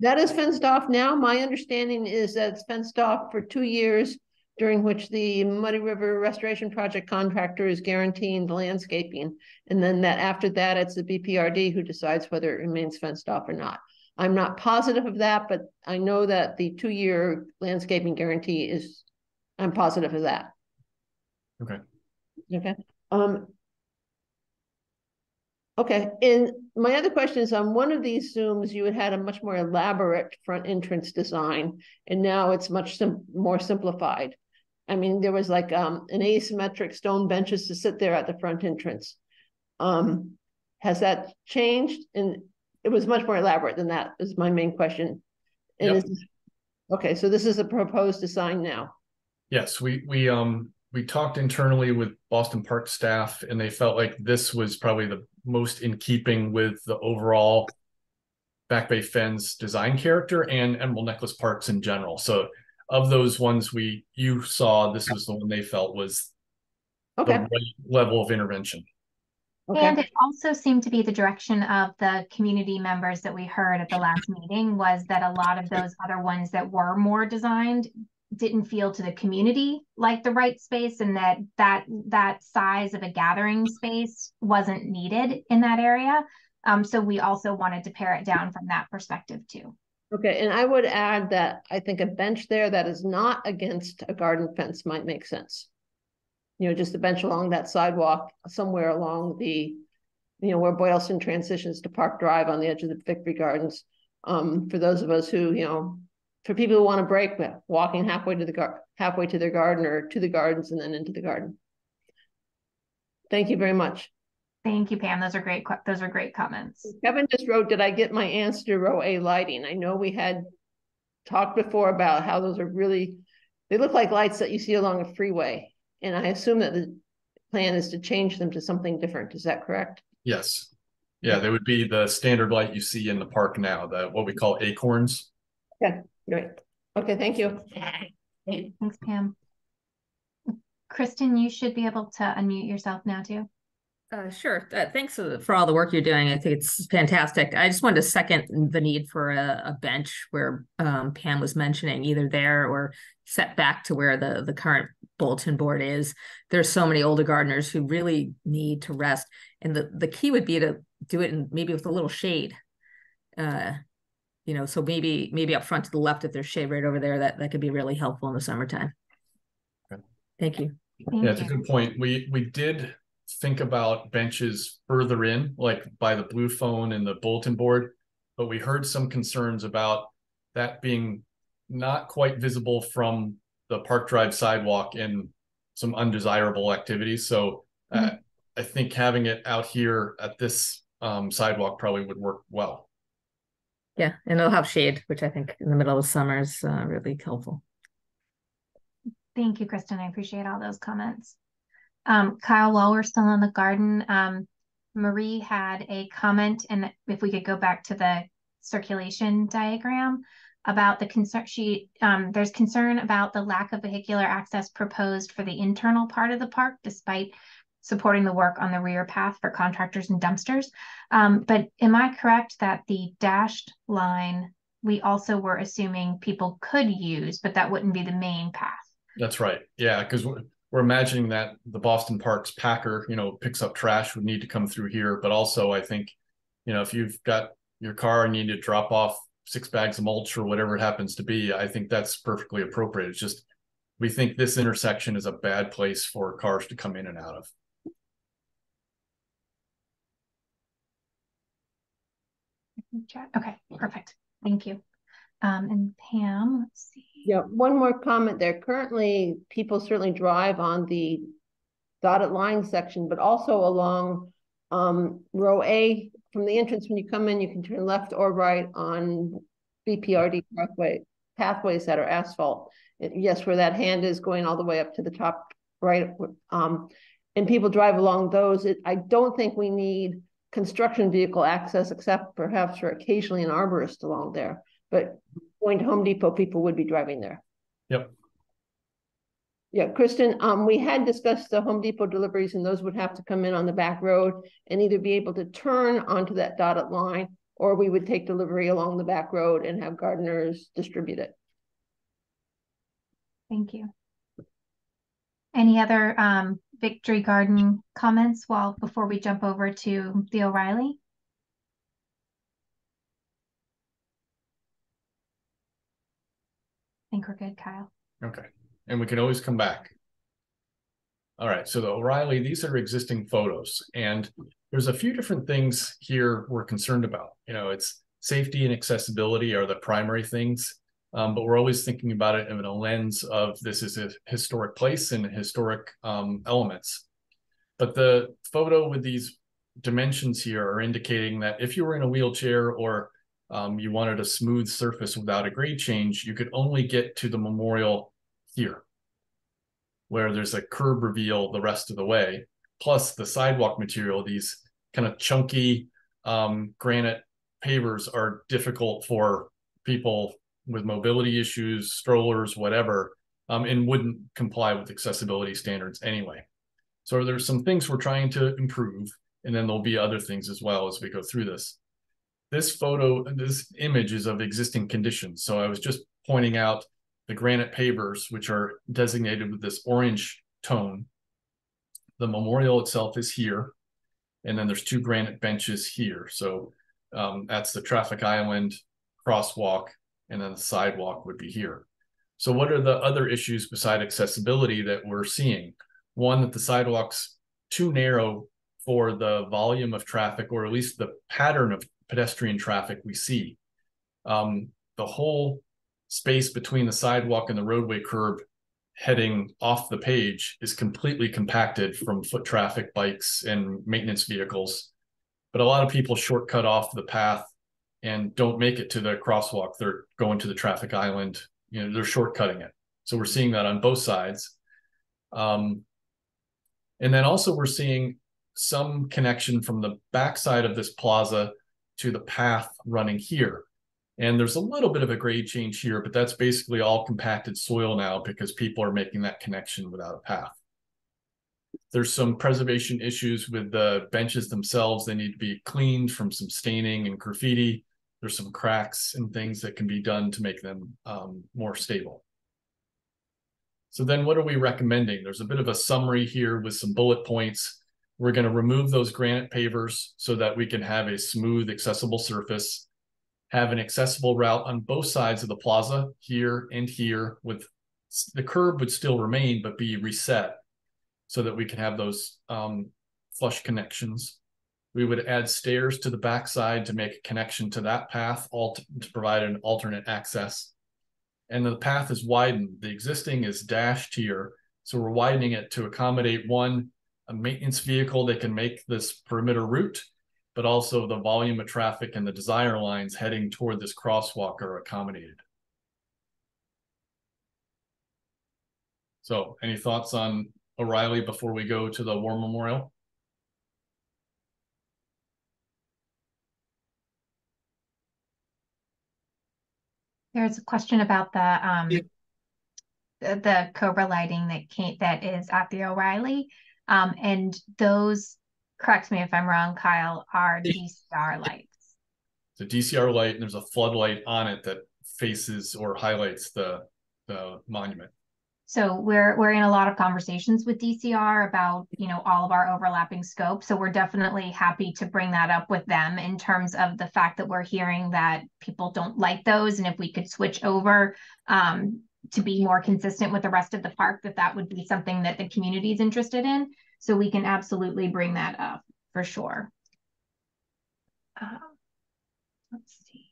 That is fenced off now. My understanding is that it's fenced off for two years, during which the Muddy River Restoration Project contractor is guaranteeing the landscaping. And then that after that, it's the BPRD who decides whether it remains fenced off or not. I'm not positive of that, but I know that the two-year landscaping guarantee is, I'm positive of that. Okay. Okay, um. Okay, and my other question is on one of these Zooms, you had had a much more elaborate front entrance design, and now it's much sim- more simplified. I mean, there was like um an asymmetric stone benches to sit there at the front entrance. Um, has that changed? And it was much more elaborate than that is my main question. And Yep. is- Okay, so this is a proposed design now. Yes, we we um we talked internally with Boston Park staff and they felt like this was probably the most in keeping with the overall Back Bay Fens design character and Emerald Necklace Parks in general. So of those ones we you saw, this was the one they felt was the Okay, right level of intervention. Okay. And it also seemed to be the direction of the community members that we heard at the last meeting was that a lot of those other ones that were more designed didn't feel to the community like the right space and that that that size of a gathering space wasn't needed in that area. Um, so we also wanted to pare it down from that perspective too. okay, and I would add that I think a bench there that is not against a garden fence might make sense. You know, just a bench along that sidewalk, somewhere along the, you know, where Boylston transitions to Park Drive on the edge of the Victory Gardens. Um, for those of us who, you know, for people who want to break, walking halfway to the gar, halfway to their garden or to the gardens and then into the garden. Thank you very much. Thank you, Pam. Those are great. Those are great comments. Kevin just wrote, did I get my answer to row A lighting? I know we had talked before about how those are really, they look like lights that you see along a freeway. And I assume that the plan is to change them to something different. Is that correct? Yes. Yeah, they would be the standard light you see in the park now, the what we call acorns. Great. Okay, thank you. Thanks, Pam. Kristen, you should be able to unmute yourself now too. Uh, sure. Uh, thanks for all the work you're doing. I think it's fantastic. I just wanted to second the need for a, a bench where um, Pam was mentioning, either there or set back to where the the current bulletin board is. There's so many older gardeners who really need to rest, and the the key would be to do it in maybe with a little shade. Uh, you know, so maybe maybe up front to the left if there's shade right over there, that that could be really helpful in the summertime. Okay. Thank you. Thank Yeah, it's a good point. We we did think about benches further in, like by the blue phone and the bulletin board, but we heard some concerns about that being not quite visible from the Park Drive sidewalk and some undesirable activities. So uh, I think having it out here at this um, sidewalk probably would work well. Yeah, and it'll have shade, which I think in the middle of summer is uh, really helpful. Thank you, Kristen. I appreciate all those comments. Um, Kyle, while we're still in the garden, um, Marie had a comment, and if we could go back to the circulation diagram about the concern, she, um, there's concern about the lack of vehicular access proposed for the internal part of the park, despite supporting the work on the rear path for contractors and dumpsters. Um, but am I correct that the dashed line, we also were assuming people could use, but that wouldn't be the main path? That's right. Yeah, because we're, imagining that the Boston Parks packer, you know, picks up trash would need to come through here. But also, I think, you know, if you've got your car and you need to drop off six bags of mulch or whatever it happens to be, I think that's perfectly appropriate. It's just we think this intersection is a bad place for cars to come in and out of. Chat. Okay, perfect. Thank you. Um, and Pam, let's see. Yeah, one more comment there. Currently, people certainly drive on the dotted line section, but also along um, row A from the entrance. When you come in, you can turn left or right on BPRD pathway, pathways that are asphalt. Yes, where that hand is going all the way up to the top right. Um, and people drive along those. It, I don't think we need construction vehicle access except perhaps for occasionally an arborist along there. But going to Home Depot, people would be driving there. Yep. Yeah, Kristen, um, we had discussed the Home Depot deliveries and those would have to come in on the back road and either be able to turn onto that dotted line or we would take delivery along the back road and have gardeners distribute it. Thank you. Any other um, Victory Garden comments while before we jump over to the O'Reilly? I think we're good, Kyle. Okay. And we can always come back. All right. So the O'Reilly, these are existing photos. And there's a few different things here we're concerned about. You know, it's safety and accessibility are the primary things, um, but we're always thinking about it in a lens of this is a historic place and historic um, elements. But the photo with these dimensions here are indicating that if you were in a wheelchair or um, you wanted a smooth surface without a grade change, you could only get to the memorial here, where there's a curb reveal the rest of the way, plus the sidewalk material, these kind of chunky um, granite pavers are difficult for people with mobility issues, strollers, whatever, um, and wouldn't comply with accessibility standards anyway. So there's some things we're trying to improve, and then there'll be other things as well as we go through this. This photo, this image is of existing conditions. So I was just pointing out the granite pavers, which are designated with this orange tone. The memorial itself is here, and then there's two granite benches here. So um, that's the traffic island, crosswalk, and then the sidewalk would be here. So what are the other issues beside accessibility that we're seeing? One, that the sidewalk's too narrow for the volume of traffic, or at least the pattern of pedestrian traffic we see. Um, the whole space between the sidewalk and the roadway curb heading off the page is completely compacted from foot traffic, bikes, and maintenance vehicles. But a lot of people shortcut off the path and don't make it to the crosswalk. They're going to the traffic island. You know, they're shortcutting it. So we're seeing that on both sides. Um, and then also we're seeing some connection from the backside of this plaza to the path running here. And there's a little bit of a grade change here, but that's basically all compacted soil now because people are making that connection without a path. There's some preservation issues with the benches themselves. They need to be cleaned from some staining and graffiti. There's some cracks and things that can be done to make them um, more stable. So then what are we recommending? There's a bit of a summary here with some bullet points. We're going to remove those granite pavers so that we can have a smooth, accessible surface, have an accessible route on both sides of the plaza, here and here, with the curb would still remain, but be reset so that we can have those um, flush connections. We would add stairs to the backside to make a connection to that path, to provide an alternate access. And the path is widened. The existing is dashed here. So we're widening it to accommodate one, a maintenance vehicle that can make this perimeter route, but also the volume of traffic and the desire lines heading toward this crosswalk are accommodated. So any thoughts on O'Reilly before we go to the War Memorial? There's a question about the um the, the Cobra lighting that came that is at the O'Reilly. Um, and those, correct me if I'm wrong, Kyle, are DCR lights. The DCR light, and there's a floodlight on it that faces or highlights the the monument. So we're we're in a lot of conversations with DCR about you know all of our overlapping scope. So we're definitely happy to bring that up with them in terms of the fact that we're hearing that people don't like those, and if we could switch over um, to be more consistent with the rest of the park, that that would be something that the community is interested in. So we can absolutely bring that up for sure. Um, let's see.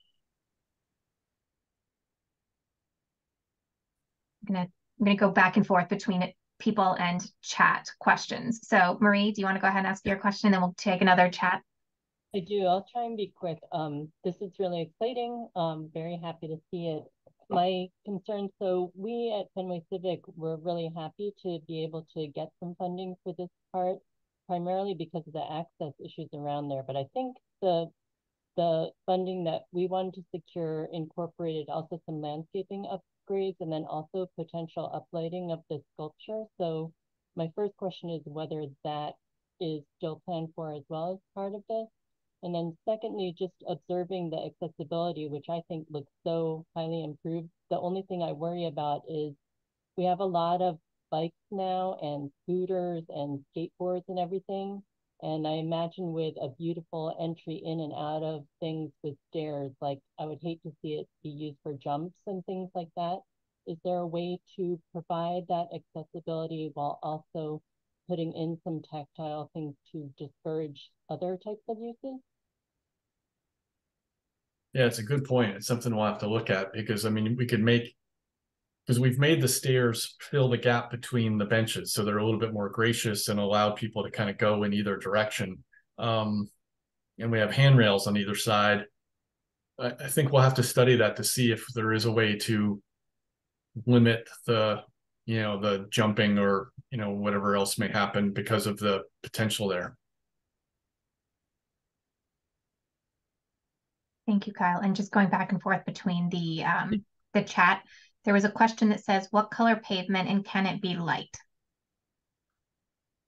I'm gonna I'm going to go back and forth between people and chat questions. So Marie, do you want to go ahead and ask your question? And then we'll take another chat. I do. I'll try and be quick. Um, this is really exciting. Um, very happy to see it. My concern, so we at Fenway Civic, we're really happy to be able to get some funding for this part, primarily because of the access issues around there. But I think the the funding that we wanted to secure incorporated also some landscaping up upgrades and then also potential uplighting of the sculpture. So my first question is whether that is still planned for as well as part of this. And then secondly, just observing the accessibility, which I think looks so highly improved. The only thing I worry about is we have a lot of bikes now and scooters and skateboards and everything. And I imagine with a beautiful entry in and out of things with stairs, like I would hate to see it be used for jumps and things like that. Is there a way to provide that accessibility while also putting in some tactile things to discourage other types of uses? Yeah, it's a good point. It's something we'll have to look at because I mean, we could make because we've made the stairs fill the gap between the benches, so they're a little bit more gracious and allow people to kind of go in either direction. Um, and we have handrails on either side. I, I think we'll have to study that to see if there is a way to limit the, you know, the jumping or you know whatever else may happen because of the potential there. Thank you, Kyle. And just going back and forth between the um, the chat, there was a question that says, "What color pavement and can it be light?"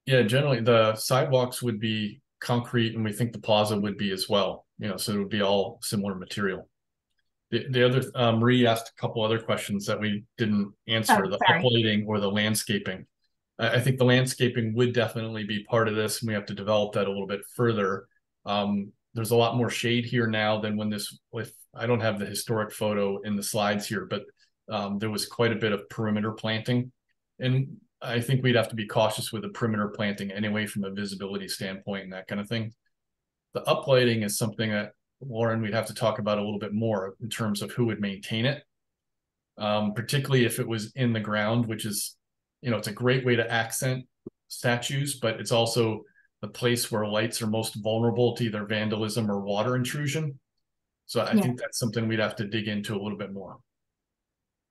Yeah, generally the sidewalks would be concrete, and we think the plaza would be as well. You know, so it would be all similar material. The, the other um, Marie asked a couple other questions that we didn't answer: Oh, the sorry. uplighting or the landscaping. I, I think the landscaping would definitely be part of this, and we have to develop that a little bit further. Um, there's a lot more shade here now than when this if I don't have the historic photo in the slides here, but um, there was quite a bit of perimeter planting. And I think we'd have to be cautious with the perimeter planting anyway from a visibility standpoint and that kind of thing. The uplighting is something that Lauren, we'd have to talk about a little bit more in terms of who would maintain it. Um, particularly if it was in the ground, which is, you know, it's a great way to accent statues, but it's also the place where lights are most vulnerable to either vandalism or water intrusion. So I Yeah. think that's something we'd have to dig into a little bit more.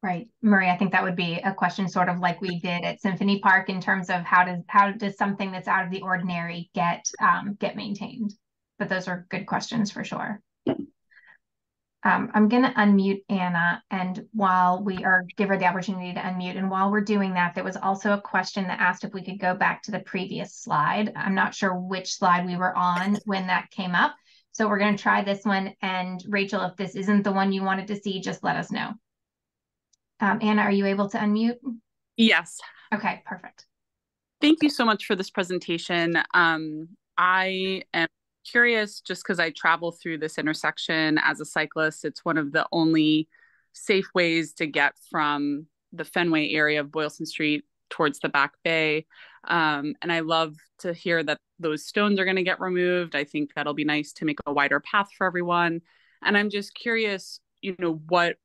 Right, Marie, I think that would be a question sort of like we did at Symphony Park in terms of how does how does something that's out of the ordinary get um, get maintained? But those are good questions for sure. Um, I'm gonna unmute Anna, and while we are give her the opportunity to unmute, and while we're doing that, there was also a question that asked if we could go back to the previous slide. I'm not sure which slide we were on when that came up, so we're gonna try this one. And Rachel, if this isn't the one you wanted to see, just let us know. Um, Anna, are you able to unmute? Yes. Okay, perfect. Thank you so much for this presentation. Um, I am curious just because I travel through this intersection as a cyclist. It's one of the only safe ways to get from the Fenway area of Boylston Street towards the Back Bay. Um, and I love to hear that those stones are going to get removed. I think that'll be nice to make a wider path for everyone. And I'm just curious, you know, what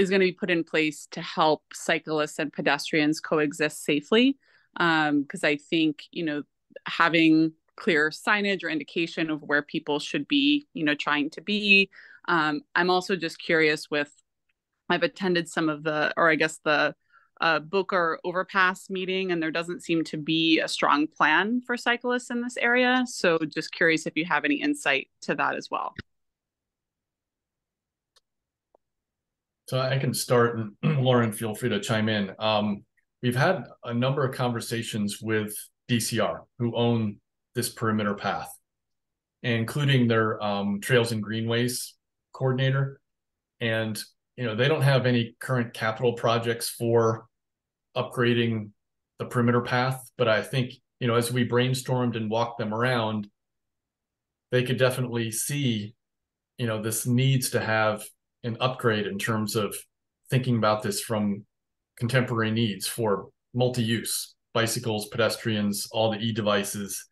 is going to be put in place to help cyclists and pedestrians coexist safely because I think you know having clear signage or indication of where people should be, you know, trying to be. Um, I'm also just curious with I've attended some of the, or I guess the uh, Bowker overpass meeting, and there doesn't seem to be a strong plan for cyclists in this area. So just curious if you have any insight to that as well. So I can start, and Lauren, feel free to chime in. Um, we've had a number of conversations with DCR, who own this perimeter path, including their um, Trails and Greenways coordinator. And you know they don't have any current capital projects for upgrading the perimeter path, but I think you know as we brainstormed and walked them around, they could definitely see, you know, this needs to have an upgrade in terms of thinking about this from contemporary needs for multi-use bicycles pedestrians all the e-devices.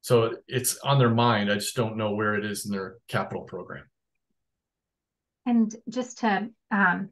So it's on their mind. I just don't know where it is in their capital program. And just to um,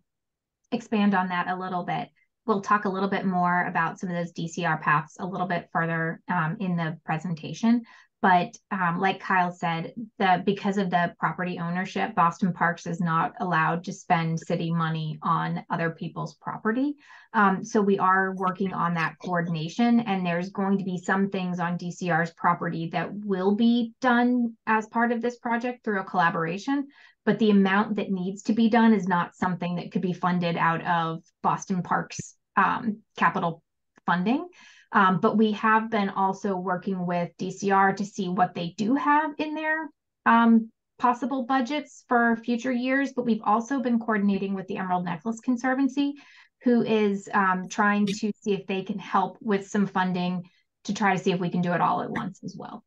expand on that a little bit, we'll talk a little bit more about some of those DCR paths a little bit further um, in the presentation. But um, like Kyle said, the because of the property ownership, Boston Parks is not allowed to spend city money on other people's property. Um, so we are working on that coordination, and there's going to be some things on DCR's property that will be done as part of this project through a collaboration but the amount that needs to be done is not something that could be funded out of Boston Parks um, capital funding. Um, but we have been also working with DCR to see what they do have in their um, possible budgets for future years. But we've also been coordinating with the Emerald Necklace Conservancy, who is um, trying to see if they can help with some funding to try to see if we can do it all at once as well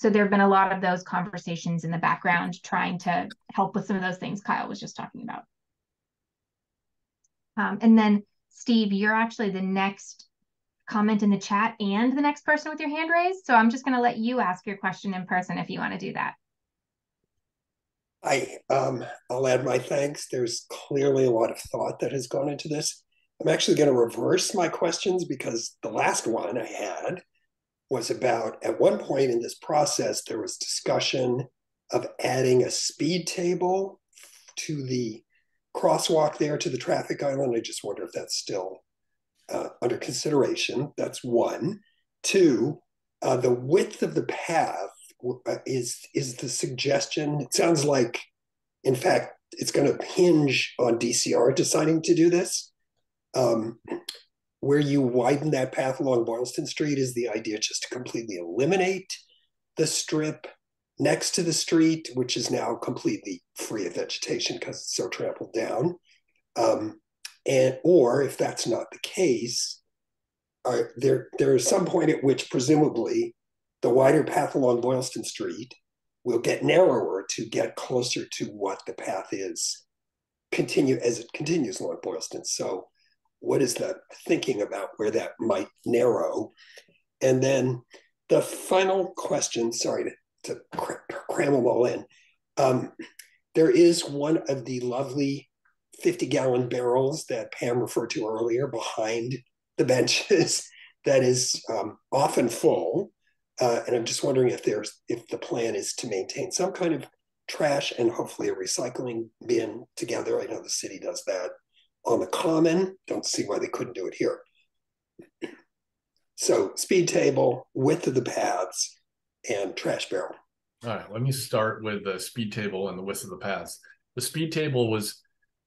so there have been a lot of those conversations in the background trying to help with some of those things Kyle was just talking about. Um, and then Steve, you're actually the next comment in the chat and the next person with your hand raised. So I'm just going to let you ask your question in person if you want to do that. I um I'll add my thanks. There's clearly a lot of thought that has gone into this. I'm actually going to reverse my questions because the last one I had was about at one point in this process there was discussion of adding a speed table to the crosswalk there to the traffic island. I just wonder if that's still uh, under consideration. That's one. Two, uh, the width of the path uh, is is the suggestion. It sounds like, in fact, it's going to hinge on DCR deciding to do this. Um, where you widen that path along Boylston Street is the idea just to completely eliminate the strip next to the street, which is now completely free of vegetation because it's so trampled down. Um, and or if that's not the case, uh, there there is some point at which presumably the wider path along Boylston Street will get narrower to get closer to what the path is continue as it continues along Boylston. So what is the thinking about where that might narrow? And then the final question, sorry to, to cram them all in. Um, there is one of the lovely 50 gallon barrels that Pam referred to earlier behind the benches that is um, often full. Uh, and I'm just wondering if there's if the plan is to maintain some kind of trash and hopefully a recycling bin together. I know the city does that on the common. Don't see why they couldn't do it here. So speed table, width of the paths, and trash barrel. All right, let me start with the speed table and the width of the paths. The speed table was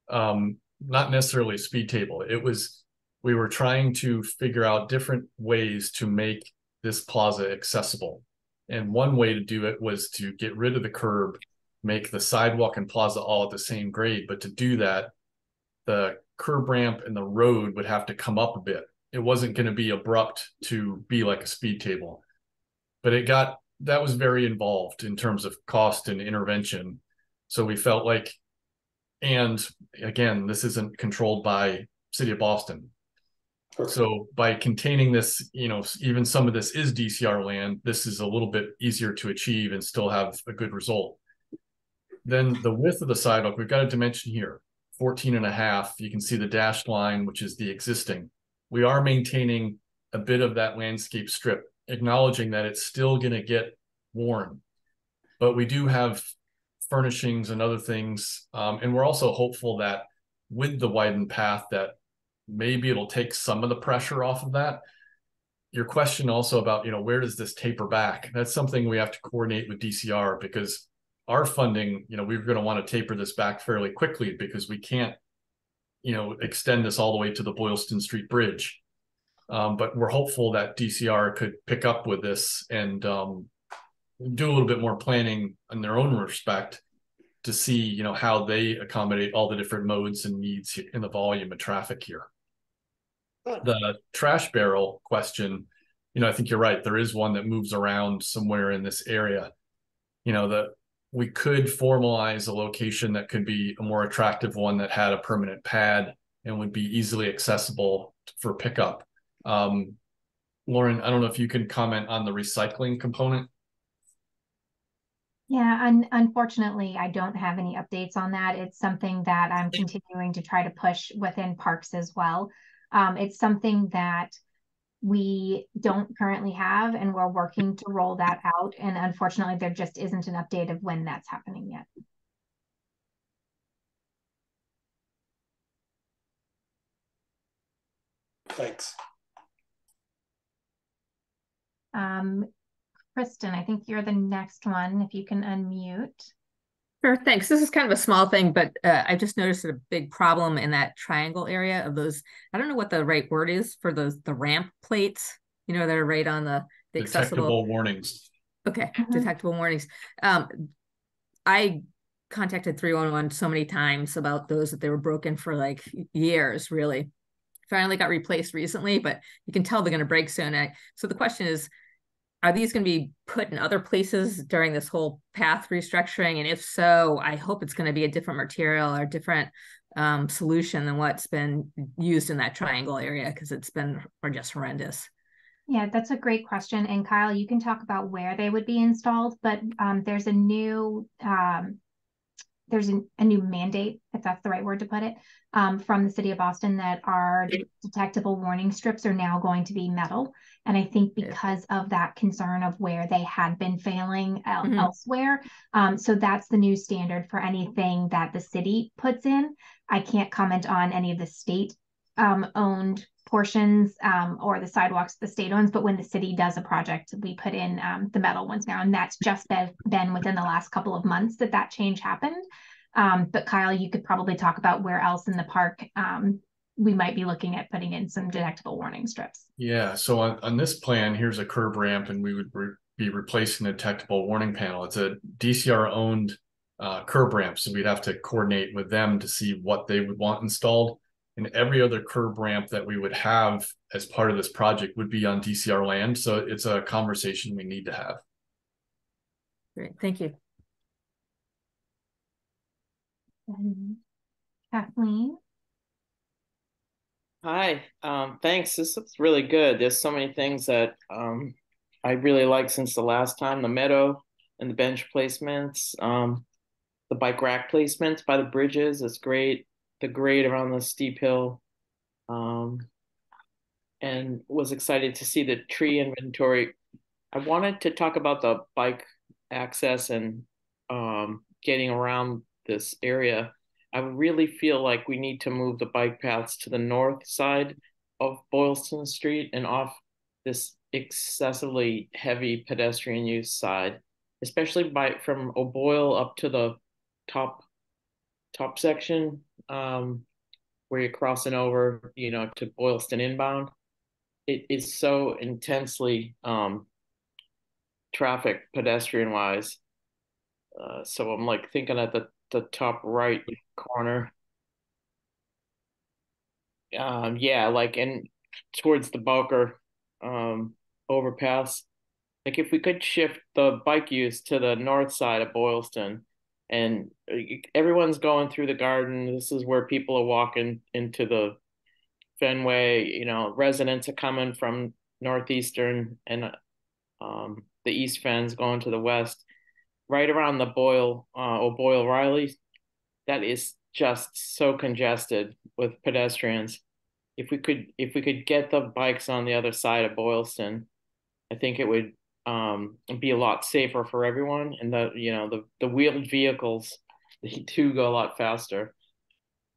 um, not necessarily a speed table. It was we were trying to figure out different ways to make this plaza accessible. And one way to do it was to get rid of the curb, make the sidewalk and plaza all at the same grade. But to do that, the curb ramp and the road would have to come up a bit. It wasn't going to be abrupt to be like a speed table. But it got that was very involved in terms of cost and intervention. So we felt like, and again, this isn't controlled by City of Boston. So by containing this, you know, even some of this is DCR land, this is a little bit easier to achieve and still have a good result. Then the width of the sidewalk, we've got a dimension here, 14 and a half. You can see the dashed line, which is the existing. We are maintaining a bit of that landscape strip acknowledging that it's still going to get worn. But we do have furnishings and other things. Um, and we're also hopeful that with the widened path that maybe it'll take some of the pressure off of that. Your question also about, you know, where does this taper back? That's something we have to coordinate with DCR because our funding, you know, we're going to want to taper this back fairly quickly because we can't, you know, extend this all the way to the Boylston Street Bridge. Um, but we're hopeful that DCR could pick up with this and um, do a little bit more planning in their own respect to see, you know, how they accommodate all the different modes and needs in the volume of traffic here. The trash barrel question, you know, I think you're right. There is one that moves around somewhere in this area. You know, that we could formalize a location that could be a more attractive one that had a permanent pad and would be easily accessible for pickup um, Lauren, I don't know if you can comment on the recycling component. Yeah, un unfortunately, I don't have any updates on that. It's something that I'm continuing to try to push within parks as well. Um, it's something that we don't currently have, and we're working to roll that out. And unfortunately, there just isn't an update of when that's happening yet. Thanks. Um, Kristen, I think you're the next one. If you can unmute. Sure, thanks. This is kind of a small thing, but uh, I just noticed a big problem in that triangle area of those. I don't know what the right word is for those the ramp plates. You know, that are right on the, the detectable accessible warnings. Okay, mm -hmm. detectable warnings. Um, I contacted 311 so many times about those that they were broken for like years, really. Finally got replaced recently, but you can tell they're going to break soon. I, so the question is, are these going to be put in other places during this whole path restructuring? And if so, I hope it's going to be a different material or different um, solution than what's been used in that triangle area because it's been or just horrendous. Yeah, that's a great question. And Kyle, you can talk about where they would be installed, but um, there's a new um, there's a, a, new mandate, if that's the right word to put it, um, from the city of Boston that our detectable warning strips are now going to be metal. And I think because of that concern of where they had been failing el- mm-hmm. elsewhere, um, so that's the new standard for anything that the city puts in. I can't comment on any of the state um, owned portions um, or the sidewalks the state owns, but when the city does a project, we put in um, the metal ones now, and that's just been, been within the last couple of months that that change happened. Um, but Kyle, you could probably talk about where else in the park um, we might be looking at putting in some detectable warning strips. Yeah, so on, on this plan, here's a curb ramp, and we would re- be replacing the detectable warning panel. It's a DCR owned uh, curb ramp, so we'd have to coordinate with them to see what they would want installed and every other curb ramp that we would have as part of this project would be on DCR land. So it's a conversation we need to have. Great, thank you. And Kathleen. Hi, um, thanks. This looks really good. There's so many things that um, I really like since the last time. The meadow and the bench placements, um, the bike rack placements by the bridges is great the grade around the steep hill um, and was excited to see the tree inventory. I wanted to talk about the bike access and um, getting around this area. I really feel like we need to move the bike paths to the north side of Boylston Street and off this excessively heavy pedestrian use side, especially by from O'Boyle up to the top top section um, where you're crossing over, you know, to Boylston inbound, it is so intensely um, traffic pedestrian wise. Uh, so I'm like thinking at the, the top right corner. Um, yeah, like and towards the Bowker um, overpass. Like if we could shift the bike use to the north side of Boylston, and uh, everyone's going through the garden. This is where people are walking into the Fenway. You know, residents are coming from northeastern and um, the East Fens going to the west. Right around the Boyle, uh, O'Boyle Riley, that is just so congested with pedestrians. If we could, if we could get the bikes on the other side of Boylston, I think it would um, be a lot safer for everyone. And the you know the the wheeled vehicles they do go a lot faster.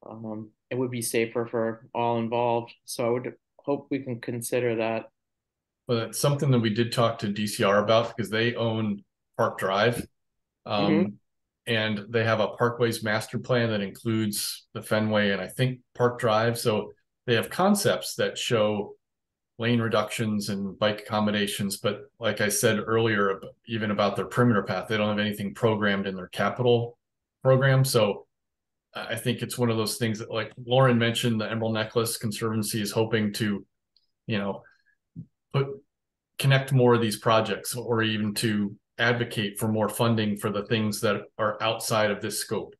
Um, it would be safer for all involved. So I would hope we can consider that. Well, it's something that we did talk to DCR about because they own Park Drive. Um, mm-hmm. And they have a parkways master plan that includes the Fenway and I think Park Drive. So they have concepts that show lane reductions and bike accommodations. But like I said earlier, even about their perimeter path, they don't have anything programmed in their capital program. So I think it's one of those things that, like Lauren mentioned, the Emerald Necklace Conservancy is hoping to, you know, put connect more of these projects or even to advocate for more funding for the things that are outside of this scope.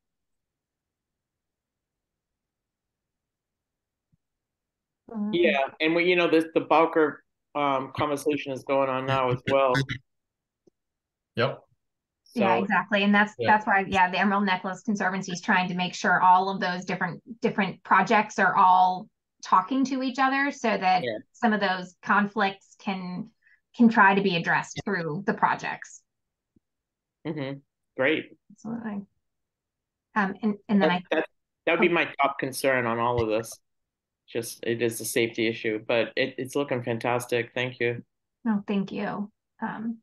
Yeah, and we, you know, this the Bowker um, conversation is going on now as well. Yep. So, yeah, exactly, and that's yeah. that's why yeah, the Emerald Necklace Conservancy is trying to make sure all of those different different projects are all talking to each other, so that yeah. some of those conflicts can can try to be addressed through the projects. Mm-hmm. Great. Absolutely. Um, and and then that, I that that would be my top concern on all of this just it is a safety issue, but it, it's looking fantastic. Thank you. No, thank you. Um,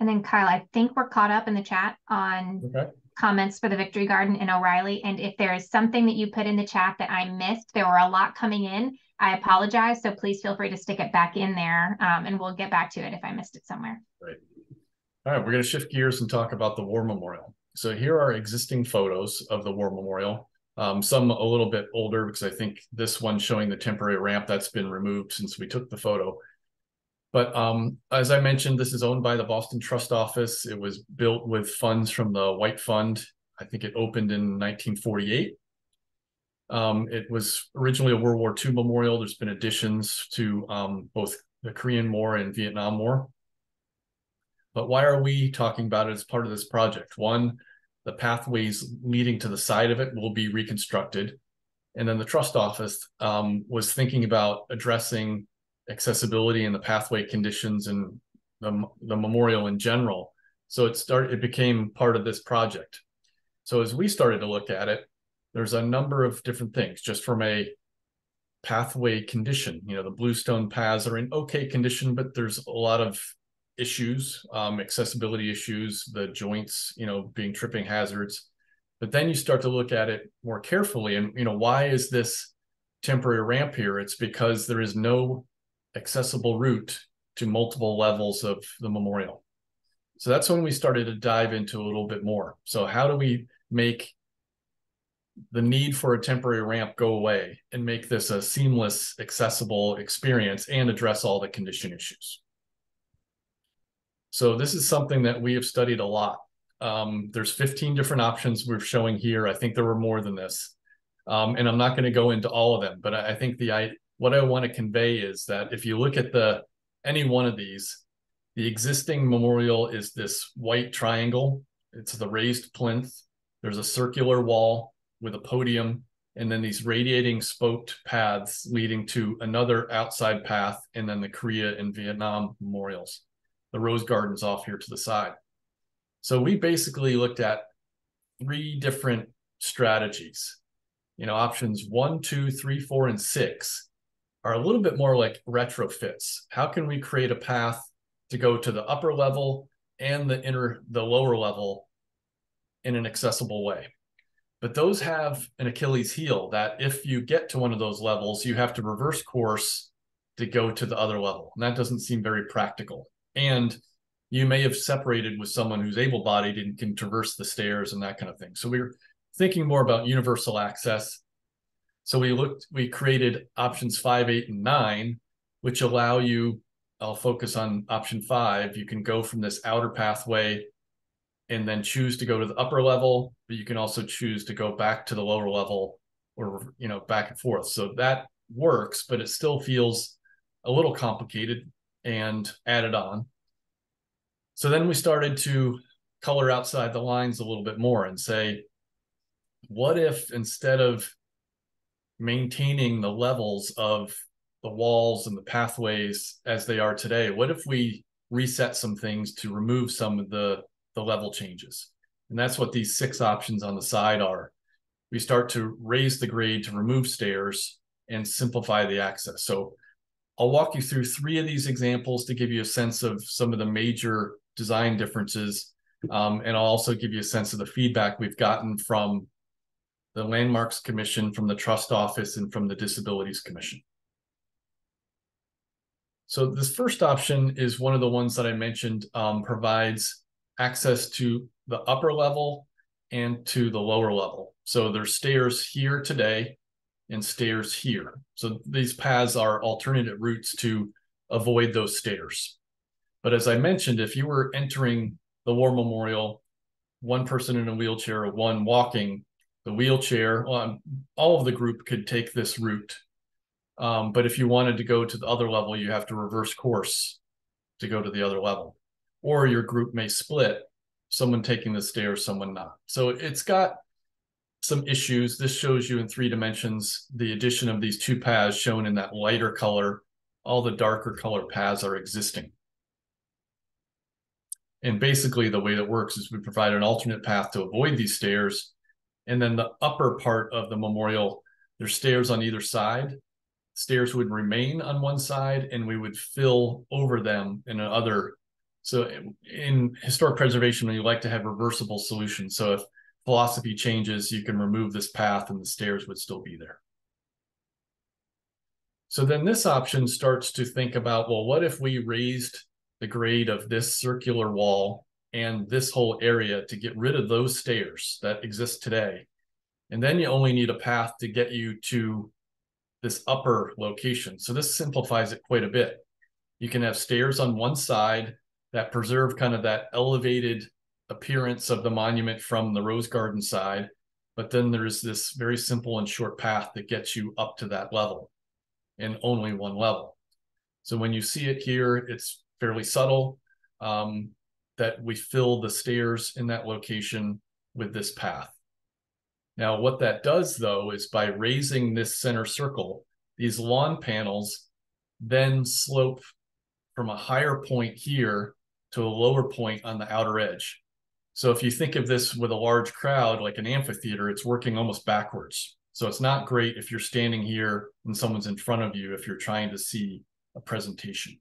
and then Kyle, I think we're caught up in the chat on okay. comments for the Victory Garden in O'Reilly. And if there is something that you put in the chat that I missed, there were a lot coming in. I apologize. So please feel free to stick it back in there um, and we'll get back to it if I missed it somewhere. Right. All right, we're going to shift gears and talk about the War Memorial. So here are existing photos of the War Memorial. Um, some a little bit older because I think this one showing the temporary ramp that's been removed since we took the photo. But um, as I mentioned, this is owned by the Boston Trust Office. It was built with funds from the White Fund. I think it opened in 1948. Um, it was originally a World War II memorial. There's been additions to um, both the Korean War and Vietnam War. But why are we talking about it as part of this project? One, the pathways leading to the side of it will be reconstructed. And then the trust office um, was thinking about addressing accessibility and the pathway conditions and the, the memorial in general. So it started, it became part of this project. So as we started to look at it, there's a number of different things just from a pathway condition. You know, the bluestone paths are in okay condition, but there's a lot of issues, um, accessibility issues, the joints, you know, being tripping hazards. But then you start to look at it more carefully and, you know, why is this temporary ramp here? It's because there is no accessible route to multiple levels of the memorial. So that's when we started to dive into a little bit more. So how do we make the need for a temporary ramp go away and make this a seamless, accessible experience and address all the condition issues? So this is something that we have studied a lot. Um, there's 15 different options we're showing here. I think there were more than this. Um, and I'm not going to go into all of them, but I, I think the I, what I want to convey is that if you look at the any one of these, the existing memorial is this white triangle. It's the raised plinth. There's a circular wall with a podium, and then these radiating spoked paths leading to another outside path, and then the Korea and Vietnam memorials the rose gardens off here to the side. So we basically looked at three different strategies. You know, options one, two, three, four, and six are a little bit more like retrofits. How can we create a path to go to the upper level and the inner, the lower level in an accessible way? But those have an Achilles heel that if you get to one of those levels, you have to reverse course to go to the other level. And that doesn't seem very practical and you may have separated with someone who's able-bodied and can traverse the stairs and that kind of thing. So we are thinking more about universal access. So we looked, we created options five, eight, and nine, which allow you, I'll focus on option five. You can go from this outer pathway and then choose to go to the upper level, but you can also choose to go back to the lower level or, you know, back and forth. So that works, but it still feels a little complicated and added on. So then we started to color outside the lines a little bit more and say, what if instead of maintaining the levels of the walls and the pathways as they are today, what if we reset some things to remove some of the, the level changes? And that's what these six options on the side are. We start to raise the grade to remove stairs and simplify the access. So I'll walk you through three of these examples to give you a sense of some of the major design differences. Um, and I'll also give you a sense of the feedback we've gotten from the Landmarks Commission, from the Trust Office, and from the Disabilities Commission. So this first option is one of the ones that I mentioned um, provides access to the upper level and to the lower level. So there's stairs here today and stairs here. So these paths are alternative routes to avoid those stairs. But as I mentioned, if you were entering the War Memorial, one person in a wheelchair one walking, the wheelchair, well, all of the group could take this route. Um, but if you wanted to go to the other level, you have to reverse course to go to the other level. Or your group may split, someone taking the stairs, someone not. So it's got some issues. This shows you in three dimensions the addition of these two paths shown in that lighter color. All the darker color paths are existing. And basically the way that works is we provide an alternate path to avoid these stairs. And then the upper part of the memorial, there's stairs on either side. Stairs would remain on one side and we would fill over them in another. So in historic preservation, we like to have reversible solutions. So if philosophy changes, you can remove this path and the stairs would still be there. So then this option starts to think about, well, what if we raised the grade of this circular wall and this whole area to get rid of those stairs that exist today? And then you only need a path to get you to this upper location. So this simplifies it quite a bit. You can have stairs on one side that preserve kind of that elevated appearance of the monument from the Rose Garden side. but then there's this very simple and short path that gets you up to that level and only one level. So when you see it here, it's fairly subtle um, that we fill the stairs in that location with this path. Now, what that does though is by raising this center circle, these lawn panels then slope from a higher point here to a lower point on the outer edge. So if you think of this with a large crowd, like an amphitheater, it's working almost backwards. So it's not great if you're standing here and someone's in front of you if you're trying to see a presentation.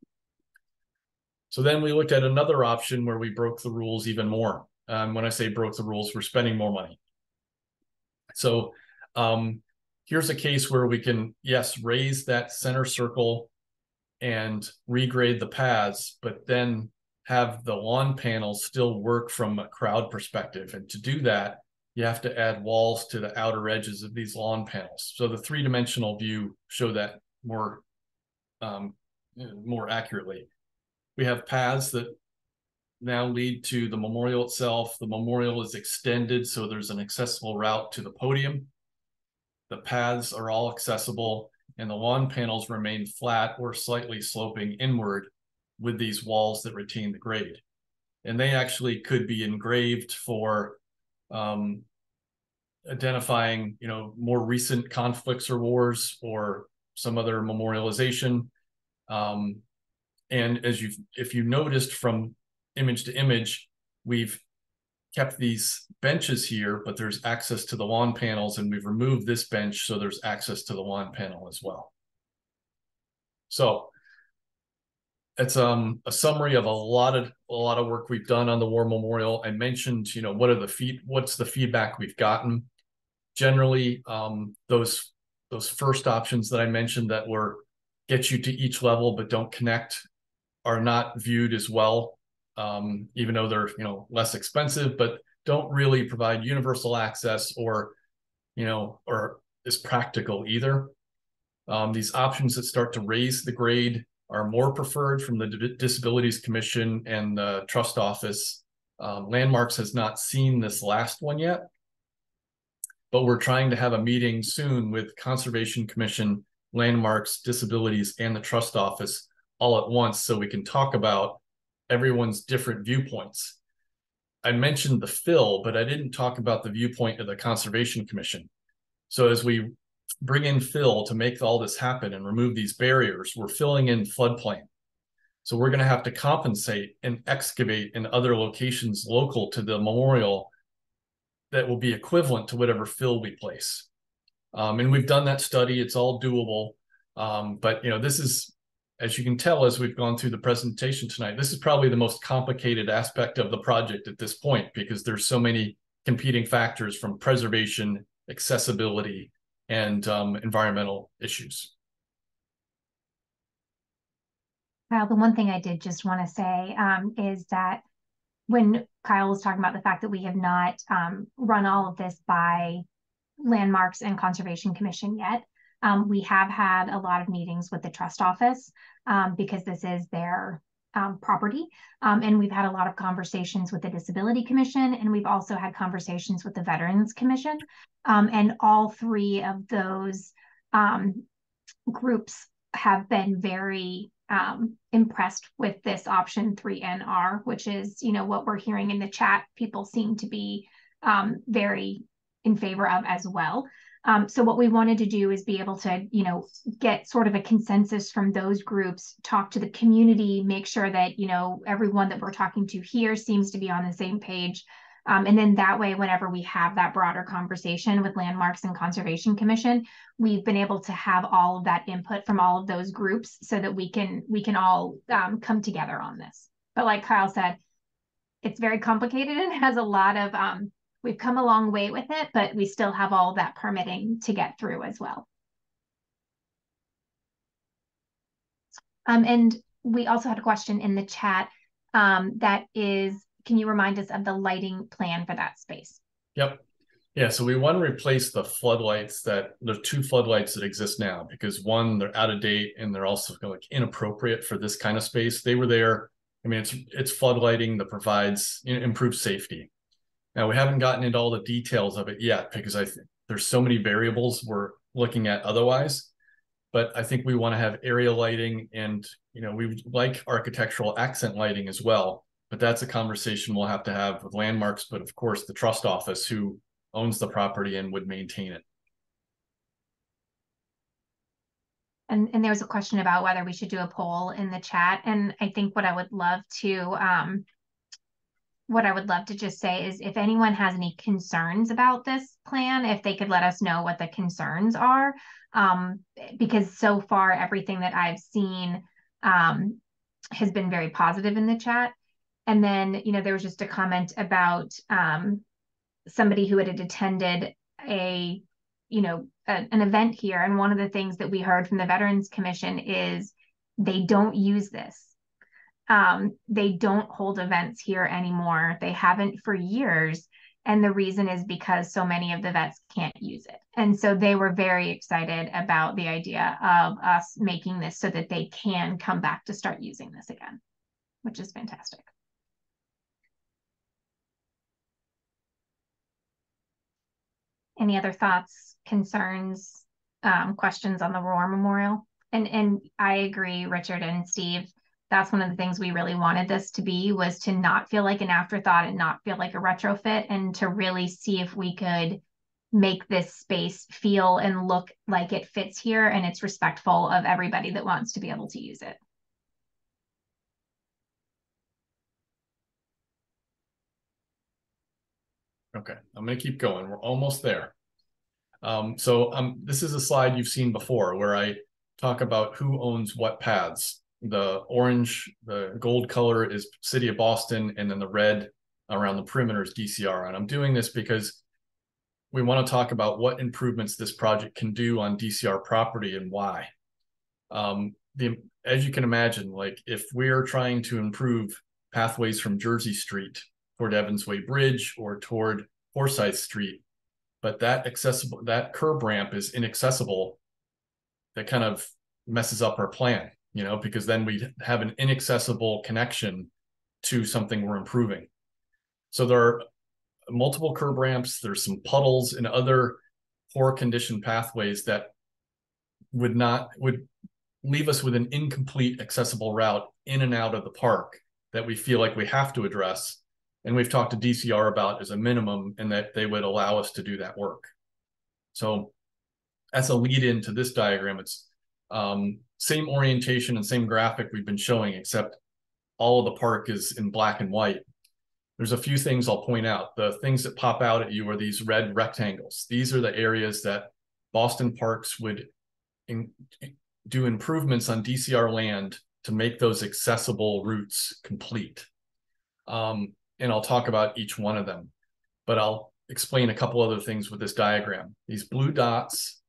So then we looked at another option where we broke the rules even more. Um, when I say broke the rules, we're spending more money. So um, here's a case where we can, yes, raise that center circle and regrade the paths, but then have the lawn panels still work from a crowd perspective. And to do that, you have to add walls to the outer edges of these lawn panels. So the three-dimensional view show that more um, more accurately. We have paths that now lead to the memorial itself. The memorial is extended, so there's an accessible route to the podium. The paths are all accessible, and the lawn panels remain flat or slightly sloping inward with these walls that retain the grade. And they actually could be engraved for um, identifying, you know, more recent conflicts or wars or some other memorialization. Um, and as you've, if you noticed from image to image, we've kept these benches here, but there's access to the lawn panels and we've removed this bench so there's access to the lawn panel as well. So it's um a summary of a lot of a lot of work we've done on the war memorial. I mentioned, you know, what are the feed what's the feedback we've gotten. Generally, um, those those first options that I mentioned that were get you to each level but don't connect are not viewed as well, um, even though they're you know less expensive, but don't really provide universal access or you know or is practical either. Um, these options that start to raise the grade are more preferred from the D Disabilities Commission and the Trust Office. Um, Landmarks has not seen this last one yet, but we're trying to have a meeting soon with Conservation Commission, Landmarks, Disabilities, and the Trust Office all at once so we can talk about everyone's different viewpoints. I mentioned the fill, but I didn't talk about the viewpoint of the Conservation Commission. So as we bring in fill to make all this happen and remove these barriers, we're filling in floodplain. So we're going to have to compensate and excavate in other locations local to the memorial that will be equivalent to whatever fill we place. Um, and we've done that study; it's all doable. Um, but you know, this is, as you can tell, as we've gone through the presentation tonight, this is probably the most complicated aspect of the project at this point because there's so many competing factors from preservation, accessibility, and um, environmental issues. Kyle, the one thing I did just want to say um, is that when Kyle was talking about the fact that we have not um, run all of this by Landmarks and Conservation Commission yet, um, we have had a lot of meetings with the trust office um, because this is their um, property. Um, and we've had a lot of conversations with the Disability Commission, and we've also had conversations with the Veterans Commission. Um, and all three of those um, groups have been very um, impressed with this option 3NR, which is, you know, what we're hearing in the chat. People seem to be um, very in favor of as well. Um, so what we wanted to do is be able to, you know, get sort of a consensus from those groups, talk to the community, make sure that, you know, everyone that we're talking to here seems to be on the same page. Um, and then that way, whenever we have that broader conversation with Landmarks and Conservation Commission, we've been able to have all of that input from all of those groups so that we can we can all um, come together on this. But like Kyle said, it's very complicated and has a lot of um, we've come a long way with it, but we still have all that permitting to get through as well. Um, and we also had a question in the chat um, that is, can you remind us of the lighting plan for that space? Yep. Yeah, so we want to replace the floodlights that there's two floodlights that exist now because one, they're out of date and they're also like inappropriate for this kind of space. They were there. I mean, it's it's floodlighting that provides improved safety. Now we haven't gotten into all the details of it yet because I think there's so many variables we're looking at otherwise. But I think we want to have area lighting and you know we like architectural accent lighting as well. But that's a conversation we'll have to have with landmarks, but of course the trust office who owns the property and would maintain it. And, and there was a question about whether we should do a poll in the chat. And I think what I would love to, um, what I would love to just say is if anyone has any concerns about this plan, if they could let us know what the concerns are. Um, because so far, everything that I've seen um, has been very positive in the chat. And then, you know, there was just a comment about um, somebody who had attended a you know a, an event here and one of the things that we heard from the veterans commission is they don't use this um, they don't hold events here anymore they haven't for years and the reason is because so many of the vets can't use it and so they were very excited about the idea of us making this so that they can come back to start using this again which is fantastic any other thoughts, concerns, um, questions on the War Memorial? And and I agree, Richard and Steve. That's one of the things we really wanted this to be was to not feel like an afterthought and not feel like a retrofit, and to really see if we could make this space feel and look like it fits here and it's respectful of everybody that wants to be able to use it. Okay, I'm going to keep going. We're almost there. Um, so um, this is a slide you've seen before where I talk about who owns what paths. The orange, the gold color is City of Boston, and then the red around the perimeter is DCR. And I'm doing this because we want to talk about what improvements this project can do on DCR property and why. Um, the, as you can imagine, like if we're trying to improve pathways from Jersey Street toward Evans Way Bridge or toward Forsyth Street. But that accessible that curb ramp is inaccessible. That kind of messes up our plan, you know, because then we have an inaccessible connection to something we're improving. So there are multiple curb ramps, there's some puddles and other poor condition pathways that would not would leave us with an incomplete accessible route in and out of the park that we feel like we have to address and we've talked to DCR about as a minimum and that they would allow us to do that work. So as a lead into this diagram, it's um, same orientation and same graphic we've been showing, except all of the park is in black and white. There's a few things I'll point out. The things that pop out at you are these red rectangles. These are the areas that Boston Parks would in, do improvements on DCR land to make those accessible routes complete. Um, and I'll talk about each one of them. But I'll explain a couple other things with this diagram. These blue dots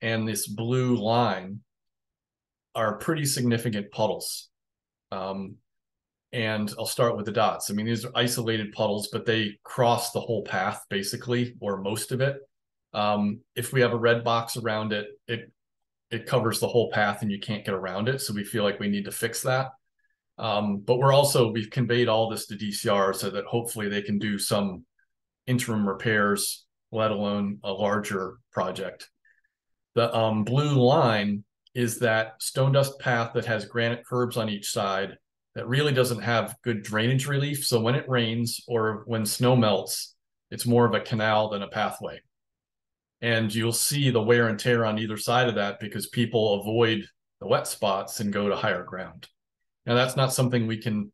and this blue line are pretty significant puddles. Um, and I'll start with the dots. I mean, these are isolated puddles, but they cross the whole path basically, or most of it. Um, if we have a red box around it, it it covers the whole path and you can't get around it. So we feel like we need to fix that. Um, but we're also we've conveyed all this to DCR so that hopefully they can do some interim repairs, let alone a larger project. The um, blue line is that stone dust path that has granite curbs on each side that really doesn't have good drainage relief. So when it rains or when snow melts, it's more of a canal than a pathway. And you'll see the wear and tear on either side of that because people avoid the wet spots and go to higher ground. Now that's not something we can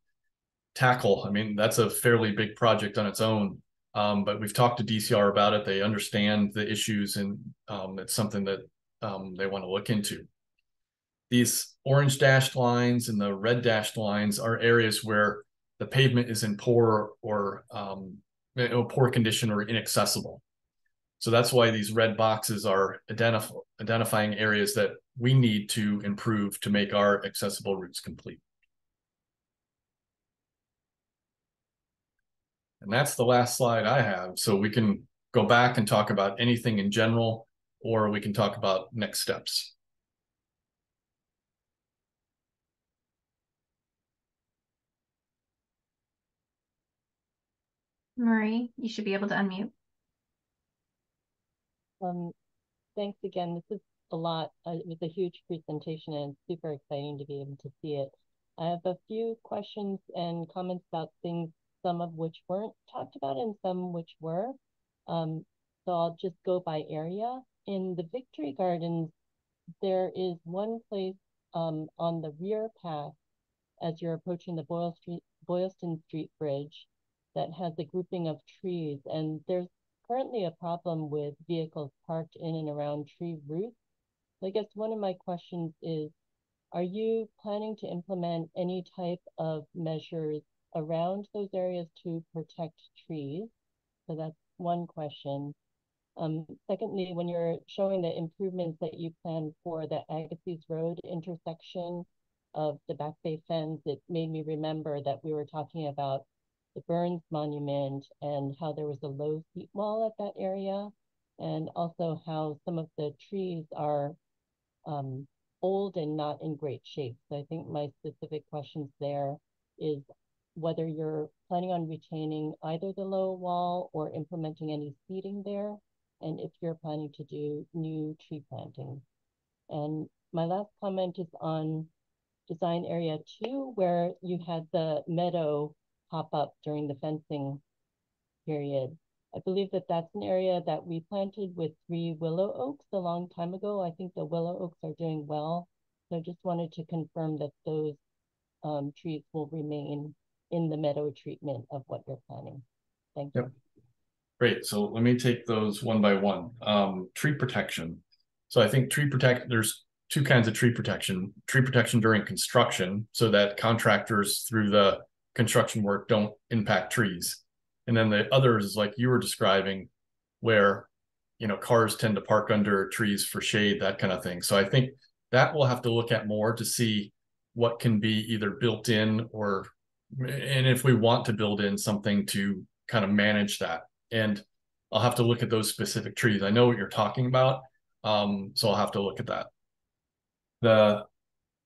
tackle. I mean, that's a fairly big project on its own. Um, but we've talked to DCR about it. They understand the issues, and um, it's something that um, they want to look into. These orange dashed lines and the red dashed lines are areas where the pavement is in poor or um, know, poor condition or inaccessible. So that's why these red boxes are identif- identifying areas that we need to improve to make our accessible routes complete. And that's the last slide I have. So we can go back and talk about anything in general, or we can talk about next steps. Marie, you should be able to unmute. Um, thanks again. This is a lot. Uh, it was a huge presentation and super exciting to be able to see it. I have a few questions and comments about things, some of which weren't talked about and some which were. Um, so I'll just go by area. In the Victory Gardens, there is one place um, on the rear path as you're approaching the Boyle Street, Boylston Street Bridge that has a grouping of trees. And there's currently a problem with vehicles parked in and around tree roots. So I guess one of my questions is, are you planning to implement any type of measures around those areas to protect trees? So that's one question. Um, secondly, when you're showing the improvements that you plan for the Agassiz Road intersection of the Back Bay Fens, it made me remember that we were talking about the Burns Monument and how there was a low seat wall at that area, and also how some of the trees are um, old and not in great shape. So I think my specific questions there is whether you're planning on retaining either the low wall or implementing any seeding there, and if you're planning to do new tree planting. And my last comment is on design area two, where you had the meadow pop up during the fencing period. I believe that that's an area that we planted with three willow oaks a long time ago. I think the willow oaks are doing well. So I just wanted to confirm that those um, trees will remain in the meadow treatment of what you're planning. Thank you. Yep. Great. So let me take those one by one. Um, tree protection. So I think tree protect, there's two kinds of tree protection. Tree protection during construction so that contractors through the construction work don't impact trees. And then the others is like you were describing where you know cars tend to park under trees for shade, that kind of thing. So I think that we'll have to look at more to see what can be either built in or and if we want to build in something to kind of manage that. And I'll have to look at those specific trees. I know what you're talking about. Um, so I'll have to look at that. The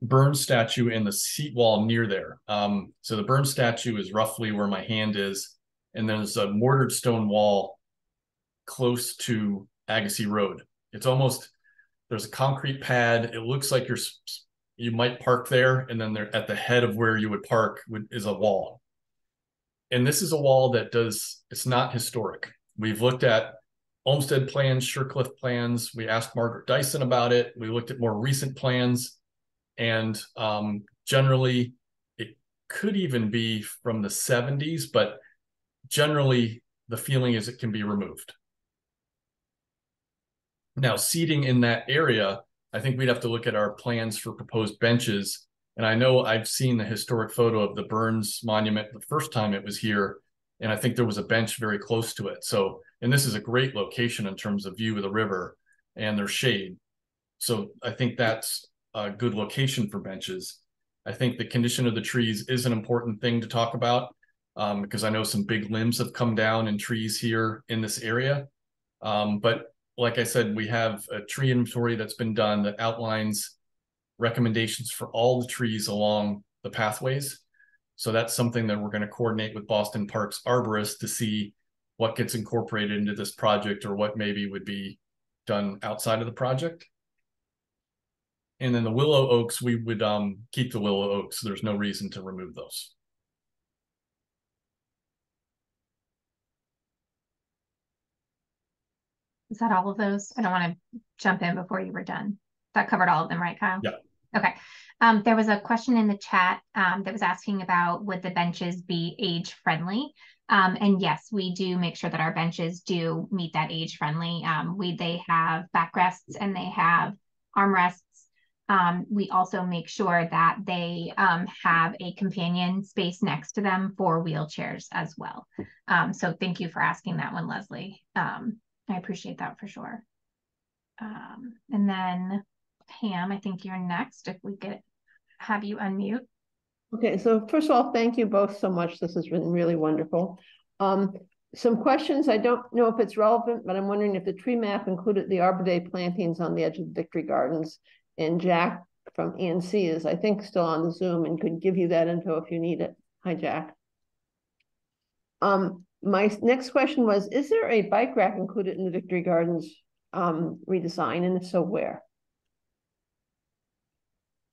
Burns statue and the seat wall near there. Um, so the Burns statue is roughly where my hand is, and there's a mortared stone wall close to Agassiz Road. It's almost there's a concrete pad. It looks like you're you might park there, and then there at the head of where you would park would, is a wall. And this is a wall that does it's not historic. We've looked at Olmsted plans, Shurcliff plans. We asked Margaret Dyson about it. We looked at more recent plans and um, generally it could even be from the 70s, but generally the feeling is it can be removed. Now, seating in that area, I think we'd have to look at our plans for proposed benches. And I know I've seen the historic photo of the Burns Monument the first time it was here, and I think there was a bench very close to it. So, and this is a great location in terms of view of the river and their shade. So I think that's a good location for benches. I think the condition of the trees is an important thing to talk about um, because I know some big limbs have come down in trees here in this area. Um, but like I said, we have a tree inventory that's been done that outlines recommendations for all the trees along the pathways. So that's something that we're going to coordinate with Boston Parks Arborist to see what gets incorporated into this project or what maybe would be done outside of the project. And then the willow oaks, we would um, keep the willow oaks. There's no reason to remove those. Is that all of those? I don't want to jump in before you were done. That covered all of them, right, Kyle? Yeah. Okay. Um, there was a question in the chat um, that was asking about would the benches be age friendly? Um, and yes, we do make sure that our benches do meet that age friendly. Um, we they have backrests and they have armrests um, we also make sure that they um, have a companion space next to them for wheelchairs as well. Um, so thank you for asking that one, Leslie. I appreciate that for sure. Um, and then Pam, I think you're next if we could have you unmute. Okay, so first of all, thank you both so much. This has been really wonderful. Um, some questions, I don't know if it's relevant, but I'm wondering if the tree map included the Arbor Day plantings on the edge of the Victory Gardens and Jack from ENC is, I think, still on the Zoom and could give you that info if you need it. Hi, Jack. Um, my next question was, is there a bike rack included in the Victory Gardens um, redesign? And if so, where?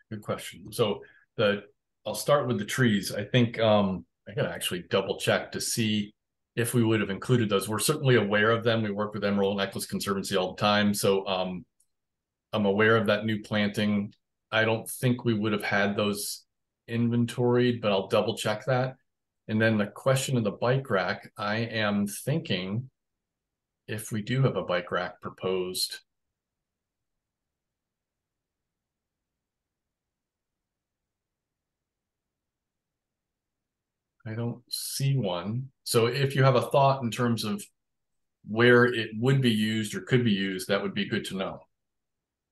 Good question. So the I'll start with the trees. I think um I gotta actually double check to see if we would have included those. We're certainly aware of them. We work with Emerald Necklace Conservancy all the time. So um I'm aware of that new planting. I don't think we would have had those inventoried, but I'll double check that. And then the question of the bike rack, I am thinking if we do have a bike rack proposed, I don't see one. So if you have a thought in terms of where it would be used or could be used, that would be good to know.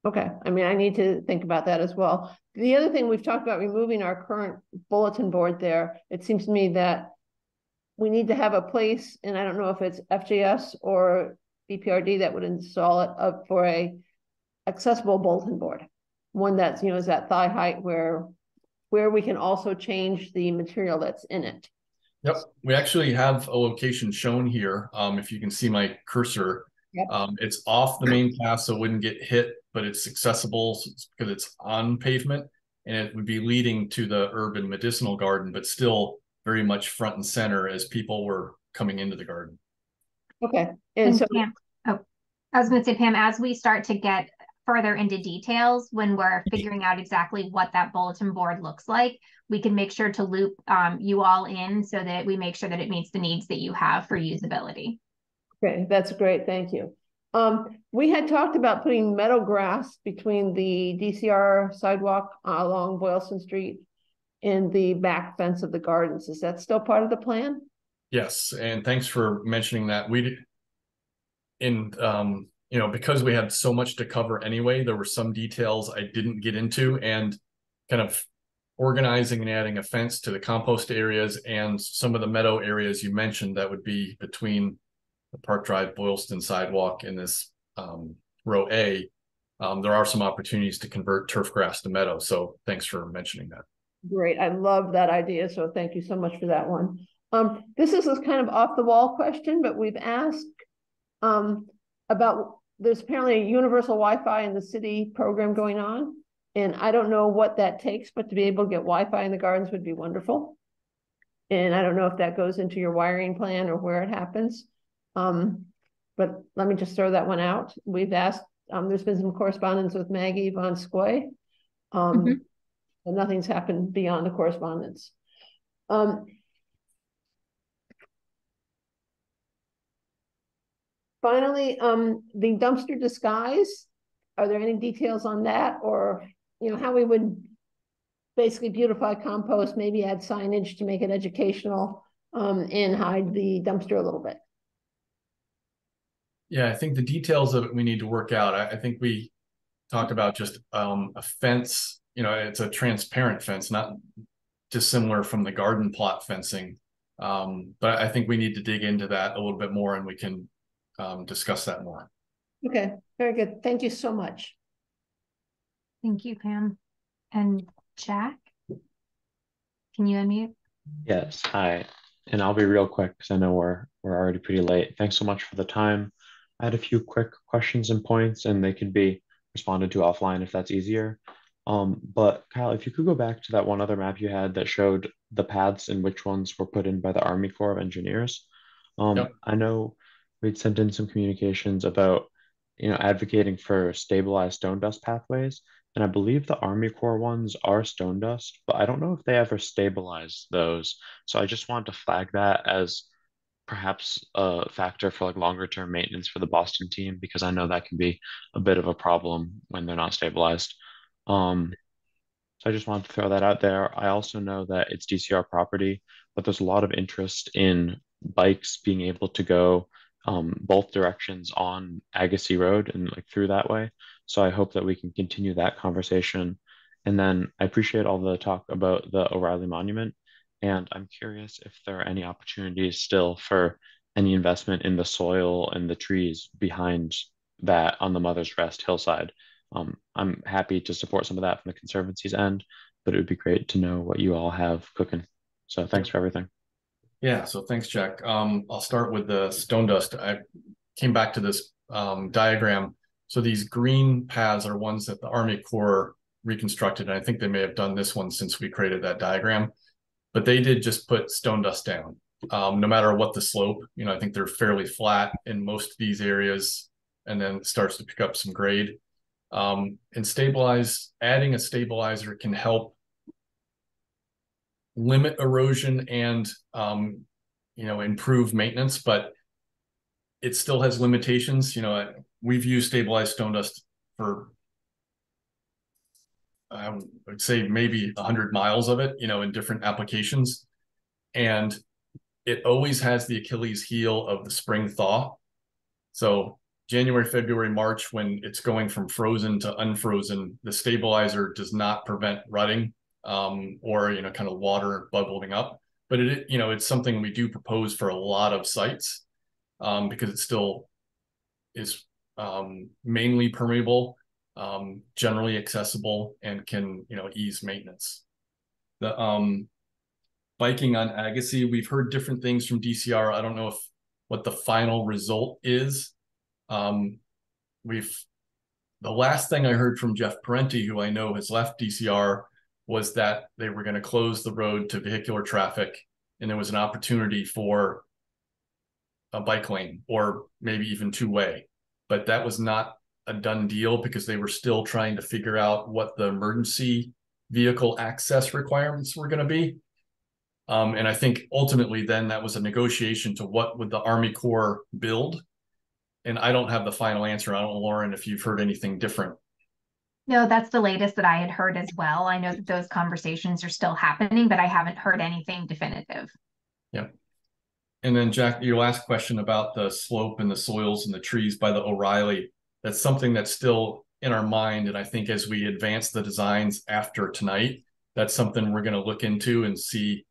Okay, I mean, I need to think about that as well. The other thing we've talked about removing our current bulletin board there. It seems to me that we need to have a place, and I don't know if it's FGS or BPRD that would install it up for a accessible bulletin board. One that's, you know, is at thigh height where where we can also change the material that's in it. Yep, we actually have a location shown here. Um, if you can see my cursor, Yep. um, it's off the main path, so it wouldn't get hit, but it's accessible because it's on pavement, and it would be leading to the urban medicinal garden, but still very much front and center as people were coming into the garden. Okay, and, And so Pam, oh, I was going to say, Pam, as we start to get further into details, when we're figuring out exactly what that bulletin board looks like, we can make sure to loop um, you all in so that we make sure that it meets the needs that you have for usability. okay, that's great. Thank you. Um, we had talked about putting meadow grass between the DCR sidewalk along Boylston Street and the back fence of the gardens. Is that still part of the plan? Yes, and thanks for mentioning that. We in um, you know, because we had so much to cover anyway, there were some details I didn't get into and kind of organizing and adding a fence to the compost areas and some of the meadow areas you mentioned that would be between the Park Drive Boylston sidewalk in this um, row A. Um, there are some opportunities to convert turf grass to meadow. So thanks for mentioning that. Great, I love that idea, so thank you so much for that one. Um, this is a kind of off the wall question, but we've asked um, about, there's apparently a universal Wi-Fi in the city program going on. And I don't know what that takes, but to be able to get Wi-Fi in the gardens would be wonderful. And I don't know if that goes into your wiring plan or where it happens. Um, but let me just throw that one out. We've asked, um, there's been some correspondence with Maggie Von Squay. Um, Mhm. and nothing's happened beyond the correspondence. Um, finally, um, the dumpster disguise, are there any details on that or, you know, how we would basically beautify compost, maybe add signage to make it educational, um, and hide the dumpster a little bit? Yeah, I think the details of it we need to work out. I, I think we talked about just um, a fence. You know, it's a transparent fence, not dissimilar from the garden plot fencing. Um, but I think we need to dig into that a little bit more, and we can um, discuss that more. Okay, very good. Thank you so much. Thank you, Pam. And Jack, can you unmute? Yes, hi. And I'll be real quick because I know we're we're already pretty late. Thanks so much for the time. Had a few quick questions and points, and they could be responded to offline if that's easier. Um, but Kyle, if you could go back to that one other map you had that showed the paths and which ones were put in by the Army Corps of Engineers. Um, Yep. I know we'd sent in some communications about, you know, advocating for stabilized stone dust pathways. And I believe the Army Corps ones are stone dust, but I don't know if they ever stabilize those. So I just wanted to flag that as perhaps a factor for like longer term maintenance for the Boston team because I know that can be a bit of a problem when they're not stabilized. Um, so I just wanted to throw that out there. I also know that it's DCR property, but there's a lot of interest in bikes being able to go um, both directions on Agassiz Road and like through that way. So I hope that we can continue that conversation. And then I appreciate all the talk about the O'Reilly Monument. And I'm curious if there are any opportunities still for any investment in the soil and the trees behind that on the Mother's Rest hillside. Um, I'm happy to support some of that from the Conservancy's end, but it would be great to know what you all have cooking. So thanks for everything. Yeah, so thanks, Jack. Um, I'll start with the stone dust. I came back to this um, diagram. So these green paths are ones that the Army Corps reconstructed. And I think they may have done this one since we created that diagram. But they did just put stone dust down. Um, no matter what the slope, you know, I think they're fairly flat in most of these areas, and then starts to pick up some grade. Um, and stabilize, adding a stabilizer can help limit erosion and um, you know improve maintenance, but it still has limitations. You know, we've used stabilized stone dust for I would say maybe 100 miles of it, you know, in different applications. And it always has the Achilles heel of the spring thaw. So January, February, March, when it's going from frozen to unfrozen, the stabilizer does not prevent rutting um, or you know kind of water bubbling up. But it you know it's something we do propose for a lot of sites um, because it still is um, mainly permeable, um, generally accessible, and can you know ease maintenance. The um, biking on Agassiz, we've heard different things from DCR. I don't know if what the final result is. Um, we've the last thing I heard from Jeff Parenti, who I know has left DCR, was that they were going to close the road to vehicular traffic and there was an opportunity for a bike lane or maybe even two way. But that was not a done deal because they were still trying to figure out what the emergency vehicle access requirements were going to be. Um, and I think ultimately then that was a negotiation to what would the Army Corps build. And I don't have the final answer. I don't know, Lauren, if you've heard anything different. No, that's the latest that I had heard as well. I know that those conversations are still happening, but I haven't heard anything definitive. Yeah. And then Jack, your last question about the slope and the soils and the trees by the O'Reilly, that's something that's still in our mind. And I think as we advance the designs after tonight, that's something we're going to look into and see,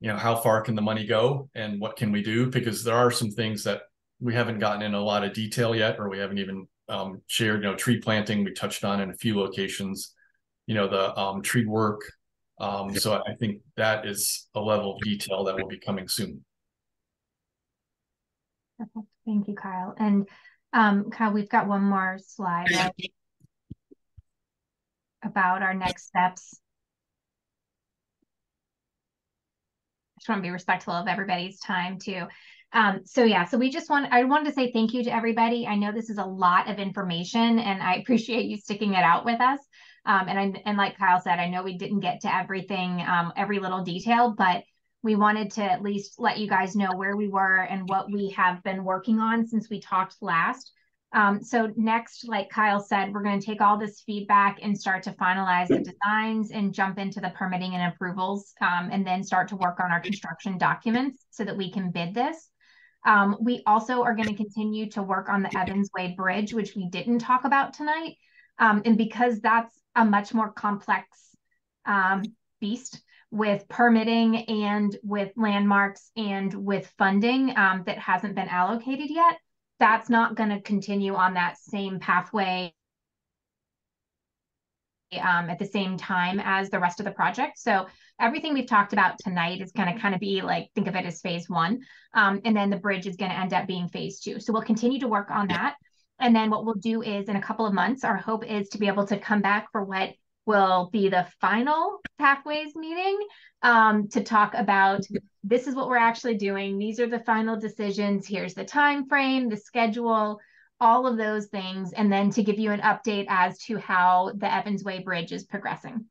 you know, how far can the money go and what can we do? Because there are some things that we haven't gotten in a lot of detail yet, or we haven't even um, shared, you know, tree planting we touched on in a few locations, you know, the um, tree work. Um, so I think that is a level of detail that will be coming soon. Perfect. Thank you, Kyle. And um, Kyle, we've got one more slide right? about our next steps. I just want to be respectful of everybody's time too. Um, so yeah, so we just want, I wanted to say thank you to everybody. I know this is a lot of information and I appreciate you sticking it out with us. Um, and I, and like Kyle said, I know we didn't get to everything, um, every little detail, but we wanted to at least let you guys know where we were and what we have been working on since we talked last. Um, so next, like Kyle said, we're going to take all this feedback and start to finalize the designs and jump into the permitting and approvals, um, and then start to work on our construction documents so that we can bid this. Um, we also are going to continue to work on the Evans Way Bridge, which we didn't talk about tonight. Um, and because that's a much more complex um, beast with permitting and with landmarks and with funding um, that hasn't been allocated yet, that's not going to continue on that same pathway um, at the same time as the rest of the project. So everything we've talked about tonight is going to kind of be like, think of it as phase one. Um, and then the bridge is going to end up being phase two. So we'll continue to work on that. And then what we'll do is in a couple of months, our hope is to be able to come back for what will be the final pathways meeting um, to talk about this is what we're actually doing. These are the final decisions. Here's the time frame, the schedule, all of those things, and then to give you an update as to how the Evans Way Bridge is progressing.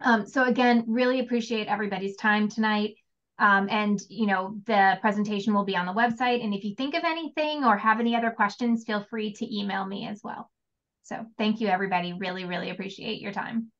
Um, so again, really appreciate everybody's time tonight. Um, and you know the presentation will be on the website. And if you think of anything or have any other questions, feel free to email me as well. So thank you, everybody. Really, really appreciate your time.